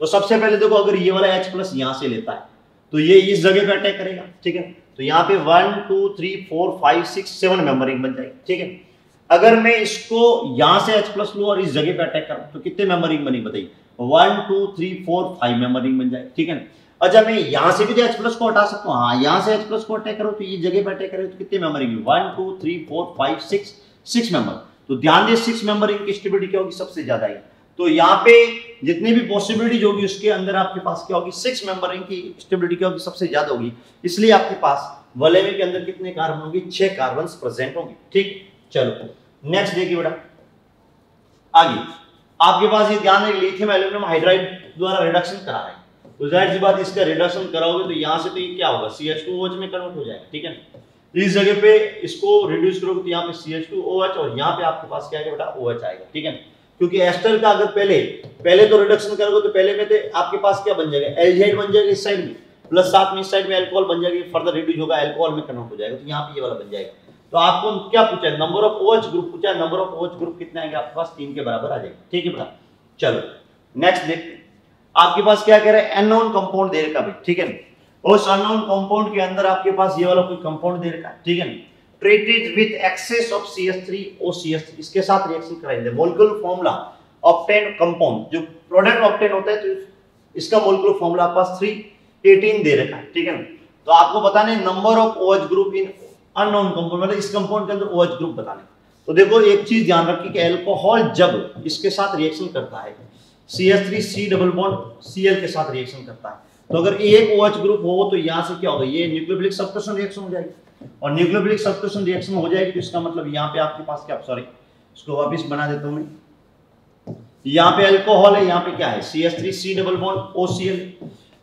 तो सबसे पहले देखो, अगर ये वाला H प्लस यहाँ से लेता है तो ये इस जगह पे अटैक करेगा, ठीक है? तो यहाँ पे one two three four five six seven member ring बन जाएगी, ठीक है? अगर मैं इसको यहाँ से H प्लस लू और इस जगह पे अटैक करूँ तो कितने मेंबर रिंग बनी बताइए? One two three four five member ring बन जाए ठीक है? अच्छा मैं यहाँ से भी तो H प्लस को हटा सकता हूँ हाँ यहाँ से H प्लस को अटैक करो तो ये जगह पे अटैक करें तो कितने member ring one two three four five six six member तो ध्यान दे सिक्स मेंबर रिंग की स्टेबिलिटी क्या होगी? सबसे ज़्यादा है। तो यहाँ पे जितनी भी पॉसिबिलिटीज होगी, उसके अंदर आपके पास क्या होगी? सिक्स मेंबर रिंग की स्टेबिलिटी क्या होगी? सबसे ज़्यादा होगी। इसलिए आपके पास वलेमी के अंदर कितने कार्बन होंगे? छह कार्बन प्रेजेंट होंगे। ठीक? चलो। नेक्स्ट देखिए बेटा। आगे। आपके पास ये ध्यान है लिथियम एल्यूमिनियम हाइड्राइड द्वारा रिडक्शन करा रहे हैं। तो ज़ाहिर सी बात, इसका रिडक्शन कराओगे तो यहाँ से तो ये क्या होगा? CH2OH में कन्वर्ट हो जाएगा, ठीक है इस जगह पे इसको रिड्यूस करोगे तो यहाँ पे CH2OH और यहाँ पे आपके पास क्या आएगा बेटा? OH आएगा, ठीक है क्योंकि एस्टर का अगर पहले पहले तो रिडक्शन करोगे तो पहले में तो आपके पास क्या बन जाएगा? एल्डिहाइड बन जाएगा इस साइड में प्लस साथ में इस साइड में अल्कोहल बन जाएगी फर्दर रिड्यूस होगा अल्कोहल में कन्वर्ट हो जाएगा तो यहाँ पे ये वाला बन जाएगा। तो आपको क्या पूछा है? नंबर ऑफ़ ओएच ग्रुप पूछा है नंबर ऑफ़ ओएच ग्रुप कितना आएँगे आपके पास? तीन के बराबर आ जाएँगे, ठीक है बेटा? चलो नेक्स्ट देखते आपके पास क्या कह रहे हैं? अननोन कंपाउंड दे रखा भाई, ठीक है उस अननोन कंपाउंड के अंदर आपके पास ये वाला कोई कंपाउंड दे रखा ठीक है treated with access of CH3 OCH3 इसके साथ रिएक्शन कराएँगे मोलिकुलर फार्मूला ऑब्टेन कंपाउंड जो प्रोडक्ट ऑब्टेन होता है तो इसका मोलिकुलर फार्मूला आपके पास 318 दे रखा है, ठीक है तो आपको बताने number of OH group in unknown compound मतलब इस कंपाउंड के अंदर OH ग्रुप बताने। तो देखो, एक चीज़ ध्यान रखिए कि अल्कोहल जब इसके साथ रिएक्शन करता है CH3 डबल बॉन्ड Cl के साथ रिएक्शन करता है। तो अगर एक ओ OH ग्रुप हो तो यहाँ से क्या होगा? ये न्यूक्लियोफिलिक सबस्टिट्यूशन रिएक्शन हो जाएगी। और न्यूक्लियोफिलिक सबस्टिट्यूशन रिएक्शन हो जाएगी तो इसका मतलब यहाँ पे आपके पास क्या? सॉरी इसको वापस बना देता हूँ मैं। यहाँ पे अल्कोहल है, यहाँ पे क्या है? CH3 डबल बॉन्ड OCl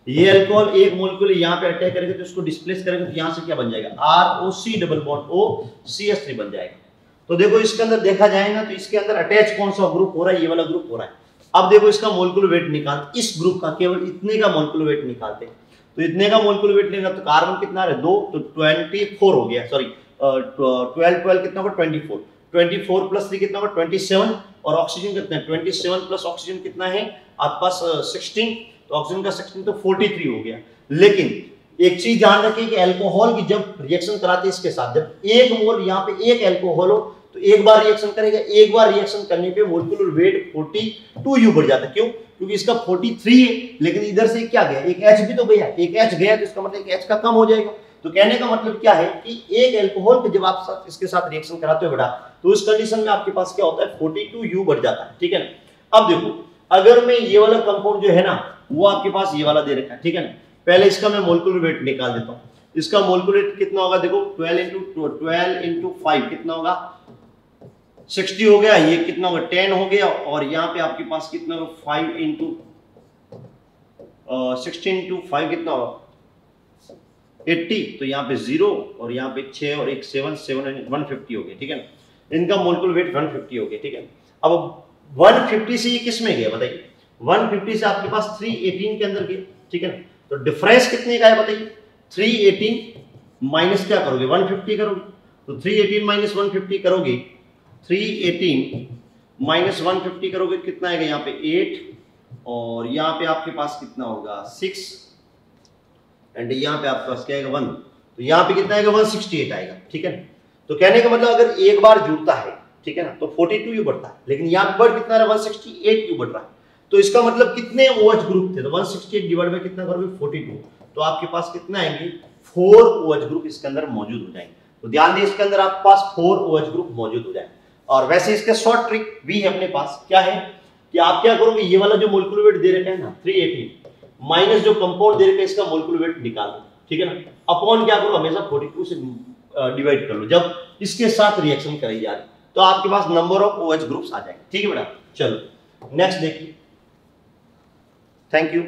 ये अल्कोहल एक मोलिक्यूल यहाँ पे अटैक करेगा तो इसको डिस्प्लेस करेगा तो यहाँ से क्या बन जाएगा? ROC double bond O CH3 बन जाएगा। तो देखो, इसके अंदर देखा जाए ना तो इसके अंदर अटैच कौन सा ग्रुप हो रहा है? ये वाला ग्रुप हो रहा है। अब देखो इसका मोलिकुलर वेट निकाल इस ग्रुप का केवल इतने का मोलिकुलर वेट निकालते। हैं तो इतने का मोलिकुलर वेट निकाल तो कार्बन कितना है दो तो ट्वेंटी फोर हो गया सॉरी ट्वेल्व ट्वेल्व कितना होगा? Twenty four twenty four plus three कितना होगा? ट्वेंटी सेवन और ऑक्सीजन कितना है? ट्वेंटी सेवन प्लस ऑक्सीजन कितना है? आपके पास सिक्सटीन तो ऑक्सीजन का सिक्सटीन तो फोर्टी थ्री हो गया। लेकिन एक चीज़ ध्यान रखिए कि अल्कोहल की जब रिएक्शन कराते हैं इसके साथ, जब एक मोल यहाँ पे एक अल्कोहल हो तो एक बार रिएक्शन करेगा एक बार रिएक्शन करने पे मोलिकुलर वेट 42 यू बढ़ जाता है। क्यों? क्योंकि इसका 43 है लेकिन इधर से क्या गया? एक एच भी तो गया एक एच गया तो इसका मतलब एच का कम हो जाएगा। तो कहने का मतलब क्या है कि एक एल्कोहल के जब आप साथ, इसके साथ रिएक्शन कराते हो बेटा तो उस कंडीशन में आपके पास क्या होता है? फोर्टी यू बढ़ जाता है ठीक है ना? अब देखो अगर मैं ये वाला कंपाउंड जो है ना वो आपके पास ये वाला दे रखा है ठीक है ना? पहले इसका मैं मोलिकुलर वेट निकाल देता हूँ। इसका मोलिकुलर वेट कितना होगा? देखो twelve into twelve into five कितना होगा? सिक्सटी हो गया, ये कितना होगा? टेन हो गया, और यहाँ पे आपके पास कितना होगा? Five into sixteen into five कितना होगा? एट्टी तो यहाँ पे ज़ीरो, और यहाँ पे छः, और एक सेवन सेवन वन फिफ्टी हो गया, ठीक है ना? इनका मोलिकुलर वेट वन फिफ्टी हो गया, ठीक है अब वन फिफ्टी से ये किसमें गया, बताइए? वन फिफ्टी से आपके पास थ्री एटीन के अंदर गया, ठीक है ना? तो डिफरेंस कितने का है, बताइए? थ्री एटीन माइनस क्या करोगे? वन फिफ्टी करोगे। तो three eighteen minus one fifty करोगे three eighteen, minus one fifty करोगे कितना आएगा यहाँ पे एट, और यहाँ पे आपके पास कितना होगा? सिक्स एंड यहाँ पे आपके पास क्या आएगा? वन। तो यहाँ पे कितना आएगा? वन सिक्सटी एट आएगा, ठीक है तो कहने का मतलब अगर एक बार जुड़ता है, ठीक है ना? तो फोर्टी टू यू बढ़ता है, लेकिन यहाँ पर कितना वन सिक्सटी एट यू बढ़ रहा है। तो इसका मतलब कितने ओएच ग्रुप थे? तो one sixty eight divide by कितना करोगे? Forty two. तो आपके पास कितना आएँगे? फोर ओएच ग्रुप इसके अंदर मौजूद हो जाएँगे। तो ध्यान दें, इसके अंदर आपके पास फोर ओएच ग्रुप मौजूद हो जाएँगे। और वैसे इसके शॉर्ट ट्रिक भी है अपने पास। क्या है? कि आप क्या करोगे? ये वाला जो मोलिकुलर वेट दे रखा है ना 380 माइनस जो कंपाउंड दे रखा है, इसका मोलिकुलर वेट निकाल दो, ठीक है ना? अपॉन क्या करो? हमेशा 42 से डिवाइड कर लो। जब इसके साथ रिएक्शन कराई जा रही तो आपके पास नंबर ऑफ़ ओएच ग्रुप्स आ जाएँगे, ठीक है बेटा? चलो नेक्स्ट देखिए। Thank you